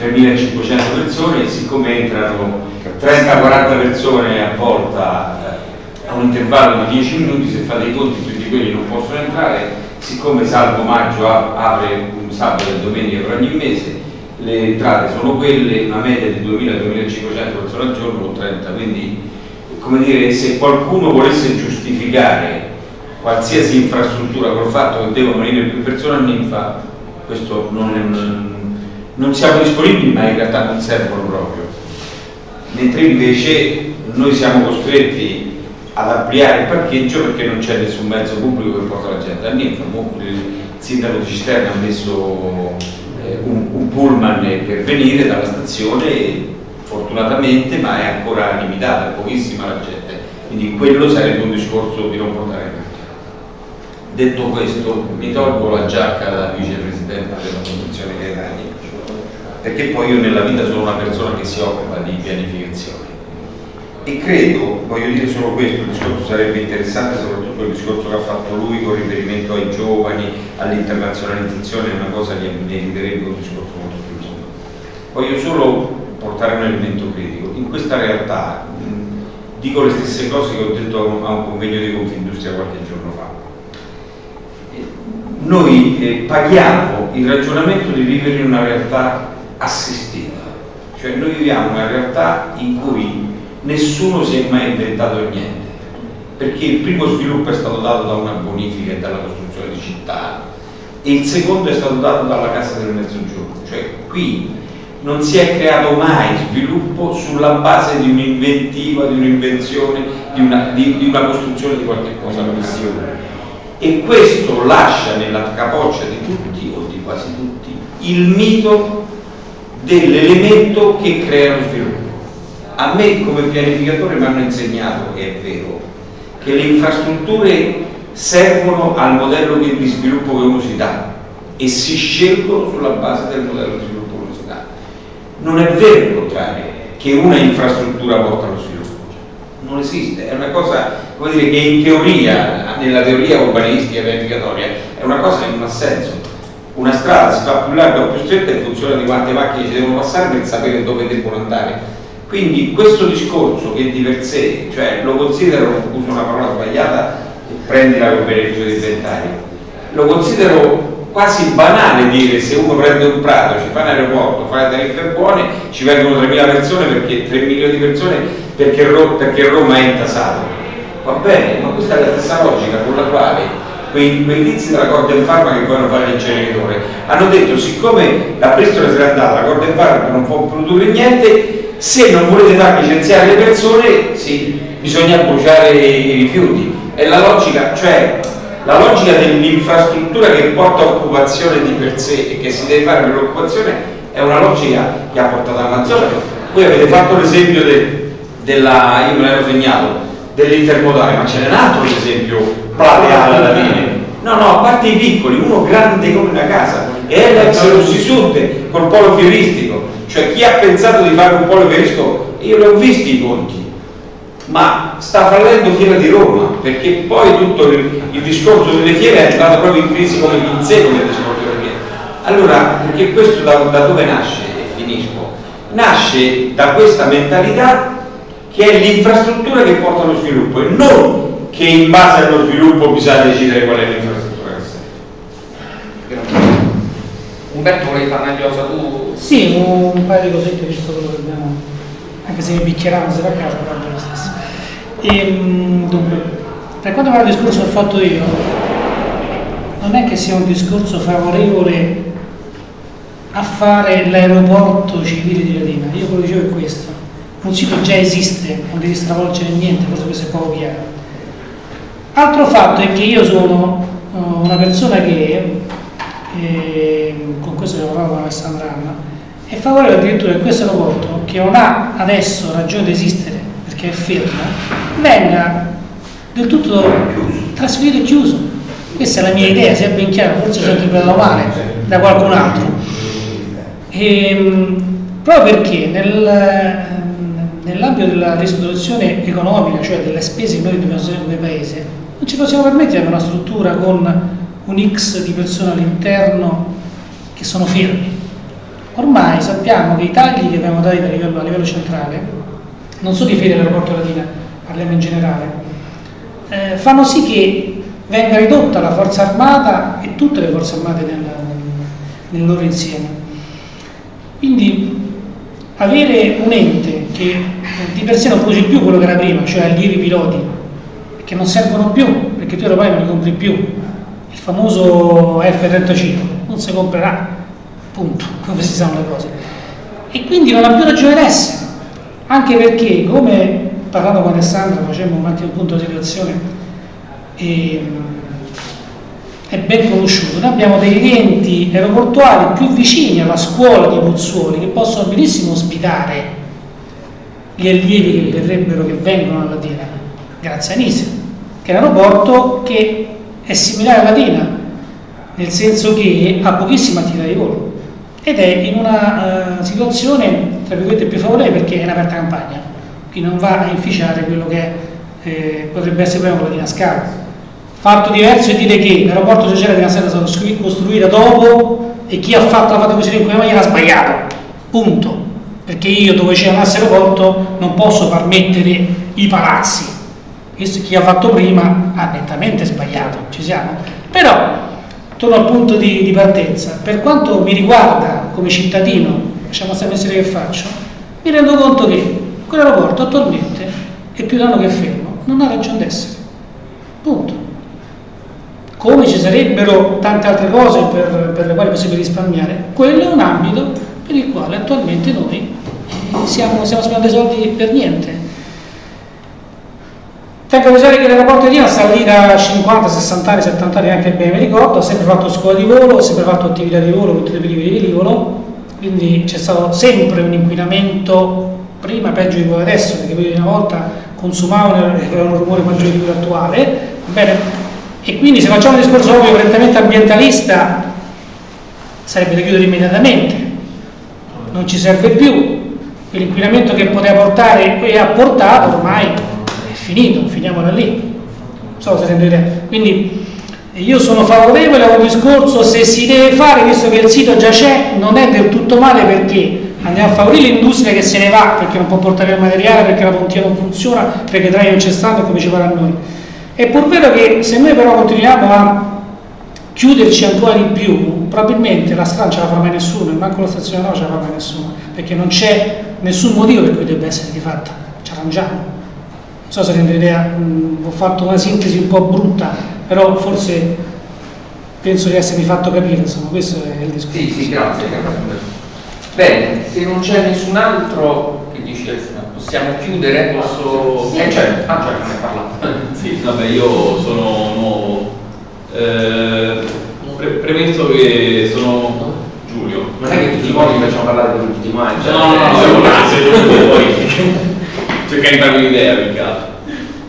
3.500 persone e siccome entrano 30-40 persone a volta eh, a un intervallo di 10 minuti se fate i conti tutti quelli non possono entrare siccome Salvo Maggio apre un sabato e domenica per ogni mese, le entrate sono quelle, una media di 2.000-2.500 persone al giorno o 30, quindi come dire, se qualcuno volesse giustificare qualsiasi infrastruttura col fatto che devono venire più persone a Ninfa, questo non, non siamo disponibili ma in realtà non servono proprio. Mentre invece noi siamo costretti ad ampliare il parcheggio perché non c'è nessun mezzo pubblico che porta la gente a Ninfa. Il sindaco di Cisterna ha messo eh, un, un, pullman per venire dalla stazione e fortunatamente, ma è ancora limitata, è pochissima la gente, quindi quello sarebbe un discorso di non portare Detto questo, mi tolgo la giacca da vicepresidente della Fondazione Gaetani, perché poi io nella vita sono una persona che si occupa di pianificazione e credo, voglio dire solo questo, il discorso sarebbe interessante, soprattutto il discorso che ha fatto lui con riferimento ai giovani, all'internazionalizzazione, è una cosa che meriterebbe un discorso molto più lungo. Voglio solo portare un elemento critico. In questa realtà mh, dico le stesse cose che ho detto a un convegno di Confindustria qualche giorno. Noi eh, paghiamo il ragionamento di vivere in una realtà assistita, cioè noi viviamo una realtà in cui nessuno si è mai inventato niente, perché il primo sviluppo è stato dato da una bonifica e dalla costruzione di città e il secondo è stato dato dalla Casa del Mezzogiorno, cioè qui non si è creato mai sviluppo sulla base di un'inventiva, di un'invenzione, di una, di, di una costruzione di qualche cosa e questo lascia nella capoccia di tutti o di quasi tutti il mito dell'elemento che crea lo sviluppo. A me come pianificatore mi hanno insegnato, e è vero, che le infrastrutture servono al modello di sviluppo che uno si dà e si scelgono sulla base del modello di sviluppo che uno si dà. Non è vero il contrario, che una infrastruttura porta allo sviluppo. Non esiste, è una cosa come dire, che in teoria, nella teoria urbanistica e pianificatoria, è una cosa che non ha senso. Una strada si fa più larga o più stretta in funzione di quante macchine ci devono passare per sapere dove devono andare. Quindi questo discorso che di per sé, cioè lo considero, uso una parola sbagliata, prendila con beneficio di vent'anni, lo considero quasi banale dire se uno prende un prato, ci fa un aeroporto, fa le tariffe buone, ci vengono 3.000 persone perché 3 milioni di persone perché Roma è intasato va bene, ma questa è la stessa logica con la quale quei, quei tizi della Corden Pharma che vogliono fare l'inceneritore hanno detto siccome la Bristol se n'è andata, la Corden Pharma non può produrre niente, se non volete far licenziare le persone, sì, bisogna bruciare i rifiuti. È la logica, cioè la logica dell'infrastruttura che porta occupazione di per sé e che si deve fare per l'occupazione è una logica che ha portato alla zona. Voi avete fatto l'esempio de, della, io me l'ero segnato, dell'intermodale, ma ce n'è un altro ad esempio plateale alla fine. No, no, a parte i piccoli, uno grande come una casa, e l'ex Rossi Sud col polo fieristico, cioè chi ha pensato di fare un polo fieristico, io li ho visti i conti, ma sta fallendo Fiera di Roma, perché poi tutto il, il discorso delle fiere è entrato proprio in crisi come in secoli adesso Allora, perché questo da, da dove nasce? E finisco. Nasce da questa mentalità che è l'infrastruttura che porta allo sviluppo e non che in base allo sviluppo bisogna decidere qual è l'infrastruttura che serve. Umberto volevi fare una cosa tu? Sì, un paio di cosette visto quello che abbiamo, anche se mi picchieranno se va a casa, però è lo stesso. E, ehm, dunque, per quanto riguarda il discorso che ho fatto io, non è che sia un discorso favorevole a fare l'aeroporto civile di Latina, io quello che dicevo è questo un sito già esiste, non devi stravolgere niente, forse questo è poco chiaro. Altro fatto è che io sono uh, una persona che, eh, con questo che lavoravo con Alessandra Anna, è favorevole addirittura che questo aeroporto, che non ha adesso ragione di esistere perché è fermo, venga del tutto trasferito e chiuso. Questa è la mia idea, sia ben chiaro, forse sono interpretato male da qualcun altro. E, ehm, proprio perché nel, nell'ambito della ristrutturazione economica, cioè delle spese che noi dobbiamo sostenere come paese, non ci possiamo permettere di avere una struttura con un X di persone all'interno che sono fermi. Ormai sappiamo che i tagli che abbiamo dati a livello, a livello centrale, non solo di fede dell'aeroporto Latina, parliamo in generale, eh, fanno sì che venga ridotta la forza armata e tutte le forze armate nel, nel loro insieme. Quindi avere un ente che di per sé non produce più quello che era prima, cioè allievi piloti, che non servono più, perché tu oramai non li compri più, il famoso F-35 non si comprerà, punto, come si sanno le cose. E quindi non ha più ragione d'essere, anche perché, come parlando con Alessandra, facemmo un attimo punto di situazione, e, è ben conosciuto. Noi abbiamo degli enti aeroportuali più vicini alla scuola di Pozzuoli che possono benissimo ospitare gli allievi che verrebbero, che vengono a Latina, grazie a Nise, che è un aeroporto che è similare a Latina, nel senso che ha pochissima attività di volo ed è in una uh, situazione tra virgolette più favorevole perché è in aperta campagna, quindi non va a inficiare quello che eh, potrebbe essere prima con Latina Scala. Fatto diverso è dire che l'aeroporto Cesare della Sera è stato costruito dopo e chi ha fatto la fatto così in quella maniera ha sbagliato. Punto. Perché io dove c'è un aeroporto non posso far mettere i palazzi. Questo chi ha fatto prima ha nettamente sbagliato, ci siamo. Però, torno al punto di, di partenza, per quanto mi riguarda come cittadino, lasciamo stare mestiere che faccio, mi rendo conto che quell'aeroporto attualmente è più da che è fermo, non ha ragione d'essere. Punto come ci sarebbero tante altre cose per, per le quali è possibile risparmiare, quello è un ambito per il quale attualmente noi siamo, stiamo spendendo soldi per niente. Tengo a pensare che l'aeroporto di Dina sta lì da 50, 60 anni, 70 anni, anche bene mi ricordo, ha sempre fatto scuola di volo, ha sempre fatto attività di volo, tutti i periodi di velivolo, quindi c'è stato sempre un inquinamento, prima peggio di quello adesso, perché poi una volta consumavano e avevano un rumore maggiore di quello attuale, bene, e quindi se facciamo un discorso proprio prettamente ambientalista sarebbe da chiudere immediatamente, non ci serve più, quell'inquinamento che poteva portare e ha portato ormai è finito, finiamo da lì. Non so se idea. Quindi io sono favorevole a un discorso, se si deve fare, visto che il sito già c'è, non è del tutto male perché andiamo a favorire l'industria che se ne va perché non può portare il materiale, perché la pontina non funziona, perché Draghi non c'è stato come ci farà noi è pur vero che se noi però continuiamo a chiuderci ancora di più, probabilmente la strada non ce la farà mai nessuno, e manco la stazione no ce la farà mai nessuno, perché non c'è nessun motivo per cui debba essere rifatta, ci arrangiamo. Non so se rende idea, mh, ho fatto una sintesi un po' brutta, però forse penso di essermi fatto capire, insomma, questo è il discorso. Sì, sì, grazie. Bene, se non c'è nessun altro, che dici possiamo chiudere? Posso... Sì. Eh, certo, ah certo, ne parlato. Sì, vabbè, io sono nuovo. Eh, pre premesso che sono Giulio. Non è che tutti i modi facciamo parlare dell'ultimo anno. Cioè, no, no, no, no, no, poi cercare di farmi un'idea più che altro.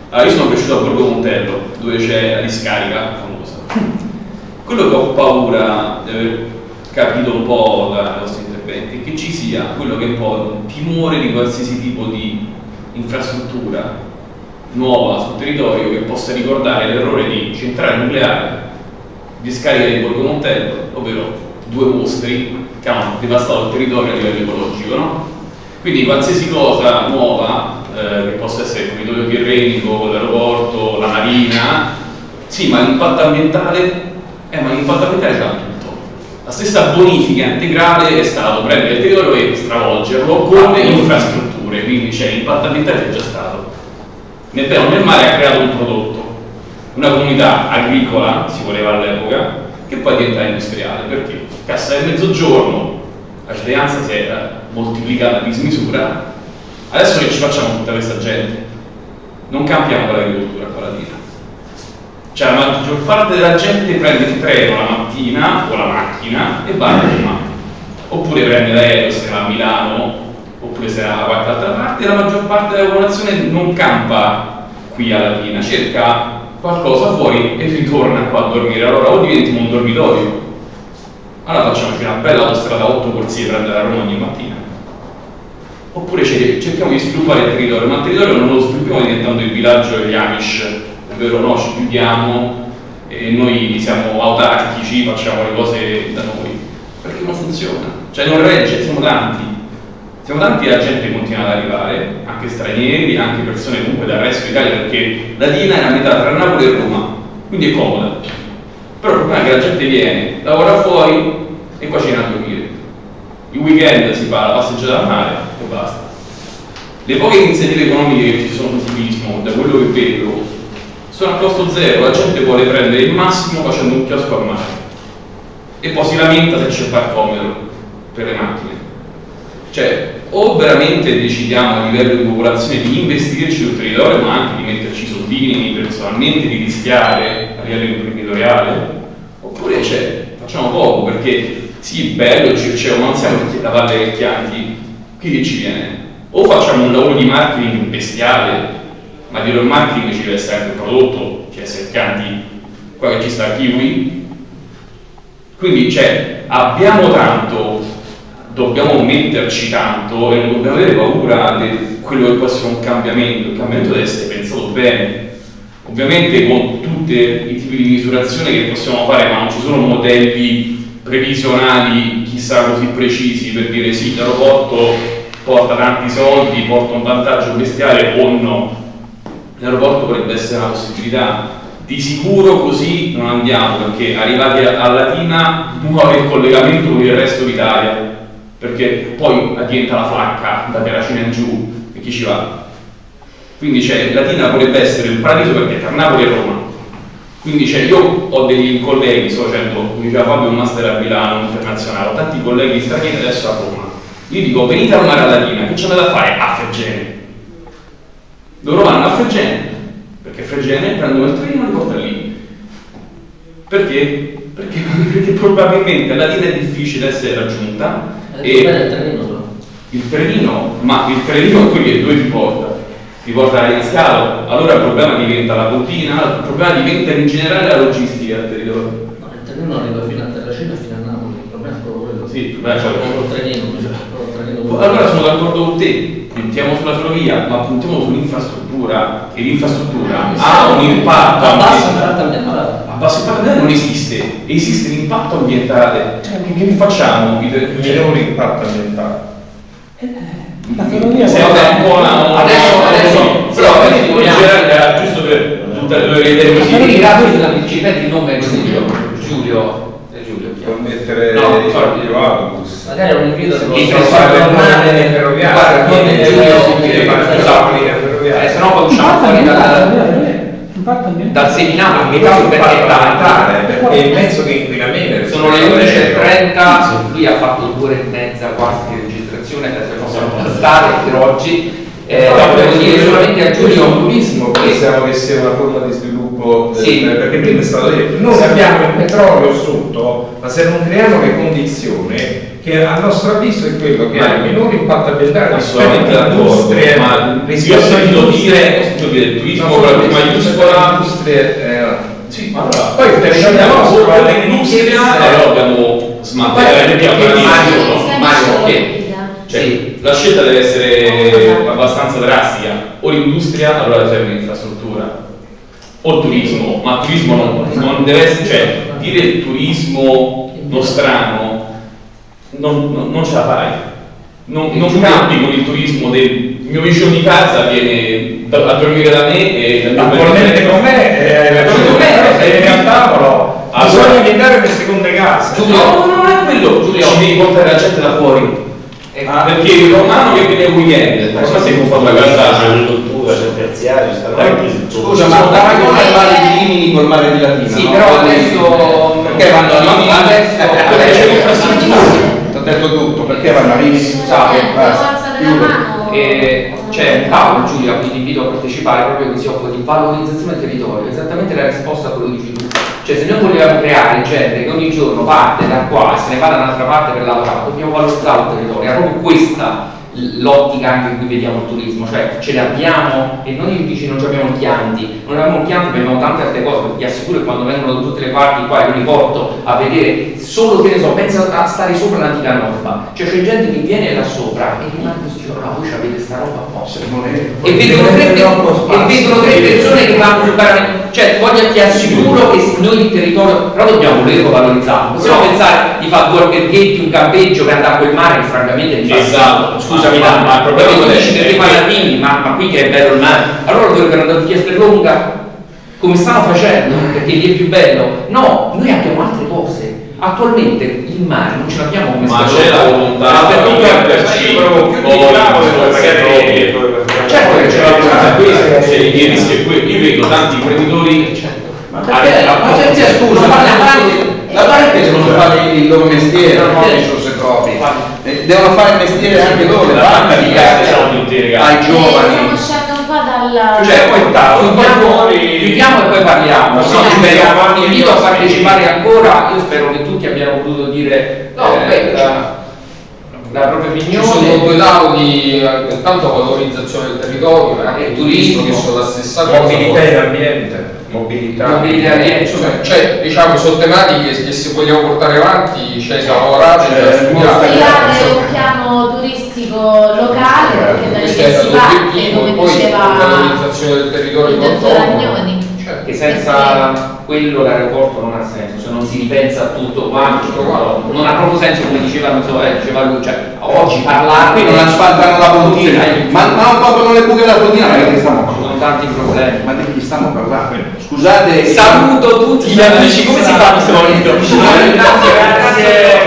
Allora, io sono cresciuto a Borgo Montello, dove c'è la discarica famosa. Quello che ho paura di aver capito un po' dai vostri interventi è che ci sia quello che è un po' il timore di qualsiasi tipo di infrastruttura nuova sul territorio che possa ricordare l'errore di centrale nucleare, discarica di Borgo Montello, ovvero due mostri che hanno devastato il territorio a livello ecologico. No? Quindi qualsiasi cosa nuova, eh, che possa essere il corridoio tirrenico, l'aeroporto, la marina, sì, ma l'impatto ambientale, eh, ma l'impatto ambientale c'è tutto. La stessa bonifica integrale è stato prendere il territorio e stravolgerlo come infrastrutture, quindi c'è l'impatto ambientale c'è già stato nel bene o nel male ha creato un prodotto, una comunità agricola, si voleva all'epoca, che poi diventa industriale, perché Cassa del Mezzogiorno, la cittadinanza si è moltiplicata a dismisura, adesso che ci facciamo tutta questa gente? Non cambiamo l'agricoltura qua la vita. Cioè la maggior parte della gente prende il treno la mattina o la macchina e va a Roma, oppure prende l'aereo se va a Milano oppure se era da qualche altra parte, la maggior parte della popolazione non campa qui a Latina, cerca qualcosa fuori e ritorna qua a dormire. Allora o diventiamo un dormitorio, allora facciamoci una bella autostrada 8 corsie per andare a Roma ogni mattina. Oppure cerchiamo di sviluppare il territorio, ma il territorio non lo sviluppiamo diventando il villaggio degli Amish, ovvero no, ci chiudiamo e noi siamo autarchici, facciamo le cose da noi, perché non funziona, cioè non regge, siamo tanti siamo tanti e la gente continua ad arrivare, anche stranieri, anche persone comunque dal resto d'Italia, perché la Dina è a metà tra Napoli e Roma, quindi è comoda. Però il problema è che la gente viene, lavora fuori e qua c'è a dormire. Il weekend si fa la passeggiata al mare e basta. Le poche iniziative economiche che ci sono sul turismo, da quello che vedo, sono a costo zero, la gente vuole prendere il massimo facendo un chiosco al mare e poi si lamenta se c'è il parcometro per le macchine. Cioè, o veramente decidiamo a livello di popolazione di investirci sul territorio, ma anche di metterci soldini personalmente, di rischiare a livello imprenditoriale, oppure cioè, facciamo poco perché sì, bello il non siamo tutti la Valle Vecchianti, chi che ci viene? o facciamo un lavoro di marketing bestiale, ma dietro il marketing ci deve essere anche il prodotto, ci deve essere Chianti, qua che ci sta Kiwi. Quindi cioè, abbiamo tanto, dobbiamo metterci tanto e non dobbiamo avere paura di quello che può essere un cambiamento, il cambiamento deve essere pensato bene. Ovviamente con tutti i tipi di misurazione che possiamo fare, ma non ci sono modelli previsionali chissà così precisi per dire sì, l'aeroporto porta tanti soldi, porta un vantaggio bestiale o no. L'aeroporto potrebbe essere una possibilità. Di sicuro così non andiamo perché arrivati a Latina muove il collegamento con il resto d'Italia perché poi diventa la flacca da Terracina in giù e chi ci va? Quindi c'è Latina potrebbe essere un paradiso perché tra Napoli e Roma. Quindi cioè, io ho dei colleghi, sto facendo, come diceva Fabio, un master a Milano internazionale, ho tanti colleghi stranieri adesso a Roma io dico venite a Mare Latina, che c'è da fare? A Fregene. Loro vanno a Fregene, perché Fregene prendono il treno e li lì. Perché? Perché, *laughs* perché probabilmente Latina è difficile essere raggiunta. E il trenino Il trenino, ma il trenino quindi dove ti porta? Ti porta a Scalo, allora il problema diventa la pontina, il problema diventa in generale la logistica del territorio. No, il trenino arriva fino a Terracina e fino a Napoli, il problema è proprio quello. Sì, beh, cioè, il trenino, allora sono d'accordo con te, puntiamo sulla ferrovia, ma puntiamo sull'infrastruttura e l'infrastruttura ha un impatto a basso impatto ambientale. A basso impatto ambientale non esiste, esiste l'impatto ambientale. Cioè, che, che facciamo? Il minore impatto ambientale. La ferrovia se è una, adesso, adesso, però in generale, giusto per tutte le vedere così. Ti ringrazio della vincita di nome Giulio. Giulio. Può mettere no, il autobus. Magari è un invito che non fare ferroviarie. Guarda, non è ferroviarie. Se no poi usciamo fuori dal seminato che mi perché tale perché il mezzo che inquinamento sono le 11.30 lui ha fatto due ore e mezza quasi di registrazione adesso possiamo passare per oggi. Eh, no, devo dire solamente a Giulio un turismo pensiamo che sia una forma di sviluppo del, sì. perché prima è stato detto noi abbiamo il petrolio sotto ma se non creiamo le condizioni che a nostro avviso è quello che ha il minore impatto ambientale assolutamente industrie ma io ho sentito dire dire il turismo con la P maiuscola industrie eh, sì ma allora poi il territorio nostro l'industria allora dobbiamo smantellare Mario cioè, sì. la scelta deve essere abbastanza drastica, o l'industria, allora serve l'infrastruttura, o il turismo, ma il turismo non, non deve essere, cioè dire il turismo nostrano non, non, non ce la fai. Non, non cambi con il turismo del mio vicino di casa viene a dormire da me e naturalmente con me eh, in realtà però bisogna evitare le seconde case Giulio, no, no, non è quello Giulio ci devi portare la gente da fuori Ah, perché il romano che viene weekend, cosa si può fare la casa? C'è l'agricoltura, c'è il terziario, sta eh, Scusa, ma paragona il mare di Rimini col mare di Latina. Sì, però adesso perché vanno a Rimini? Adesso detto tutto, perché vanno a Rimini? Scusate, e c'è un tavolo Giulia, quindi ti invito a partecipare proprio che si occupa di valorizzazione del territorio, esattamente la risposta a quello che dici tu. Cioè se noi vogliamo creare gente che ogni giorno parte da qua e se ne va da un'altra parte per lavorare, dobbiamo valorizzare il territorio, è proprio questa l'ottica anche in cui vediamo il turismo, cioè ce l'abbiamo e noi dici non abbiamo chianti, non abbiamo chianti, abbiamo tante altre cose, ti assicuro che quando vengono da tutte le parti qua io li porto a vedere solo che ne so, pensa a stare sopra l'antica norma, cioè c'è gente che viene là sopra e rimane così, ah voi avete sta roba apposta. E vedono tre, e vedono tre persone che vanno a giocare, cioè voglio ti assicuro che noi il territorio, però dobbiamo volerlo valorizzare, possiamo pensare di fare due alberghetti, un campeggio per andare a quel mare che francamente è esatto, scusa scusami, ma, ma il problema è? che perché Paladini, ma, ma qui che è bello il mare, allora dovrebbero andare tutti a Sterlonga come stanno facendo, perché lì è più bello. No, noi abbiamo altre cose. Attualmente il mare non ce l'abbiamo come Ma c'è la volontà per metterci proprio più di bravo Certo che c'è la volontà questa, c'è il rischio. Io vedo tanti imprenditori ma perché? Ma se scusa, ma la parte devono fare il loro mestiere, non ho risorse proprie. Devono fare il mestiere anche loro, le banche ai giovani. Dal... Cioè, poi chiudiamo, chiudiamo e poi parliamo. No, vi invito a partecipare ancora, io spero che tutti abbiano potuto dire... No, eh, beh, la propria Ci opinione. sono due tavoli, eh, intanto valorizzazione del territorio e anche E turismo, che sono la stessa cosa. Mobilità e ambiente. Mobilità. Mobilità e ambiente. Cioè, cioè, diciamo, sono tematiche che se vogliamo portare avanti c'è da lavorare, C'è studiare locale eh, perché da lì si parte, come diceva la del territorio Ragnoni. Certo. Che senza quello l'aeroporto non ha senso, se non si ripensa a tutto quanto, non ha proprio senso come diceva, non so, eh, diceva lui, cioè oggi parlare... Qui non asfaltano la pontina, ma non tolgono le buche della pontina, ma che stiamo parlando? tanti problemi. Ma di chi stiamo parlando? Scusate. Saluto tutti gli amici, come si fa di solito? Grazie, grazie.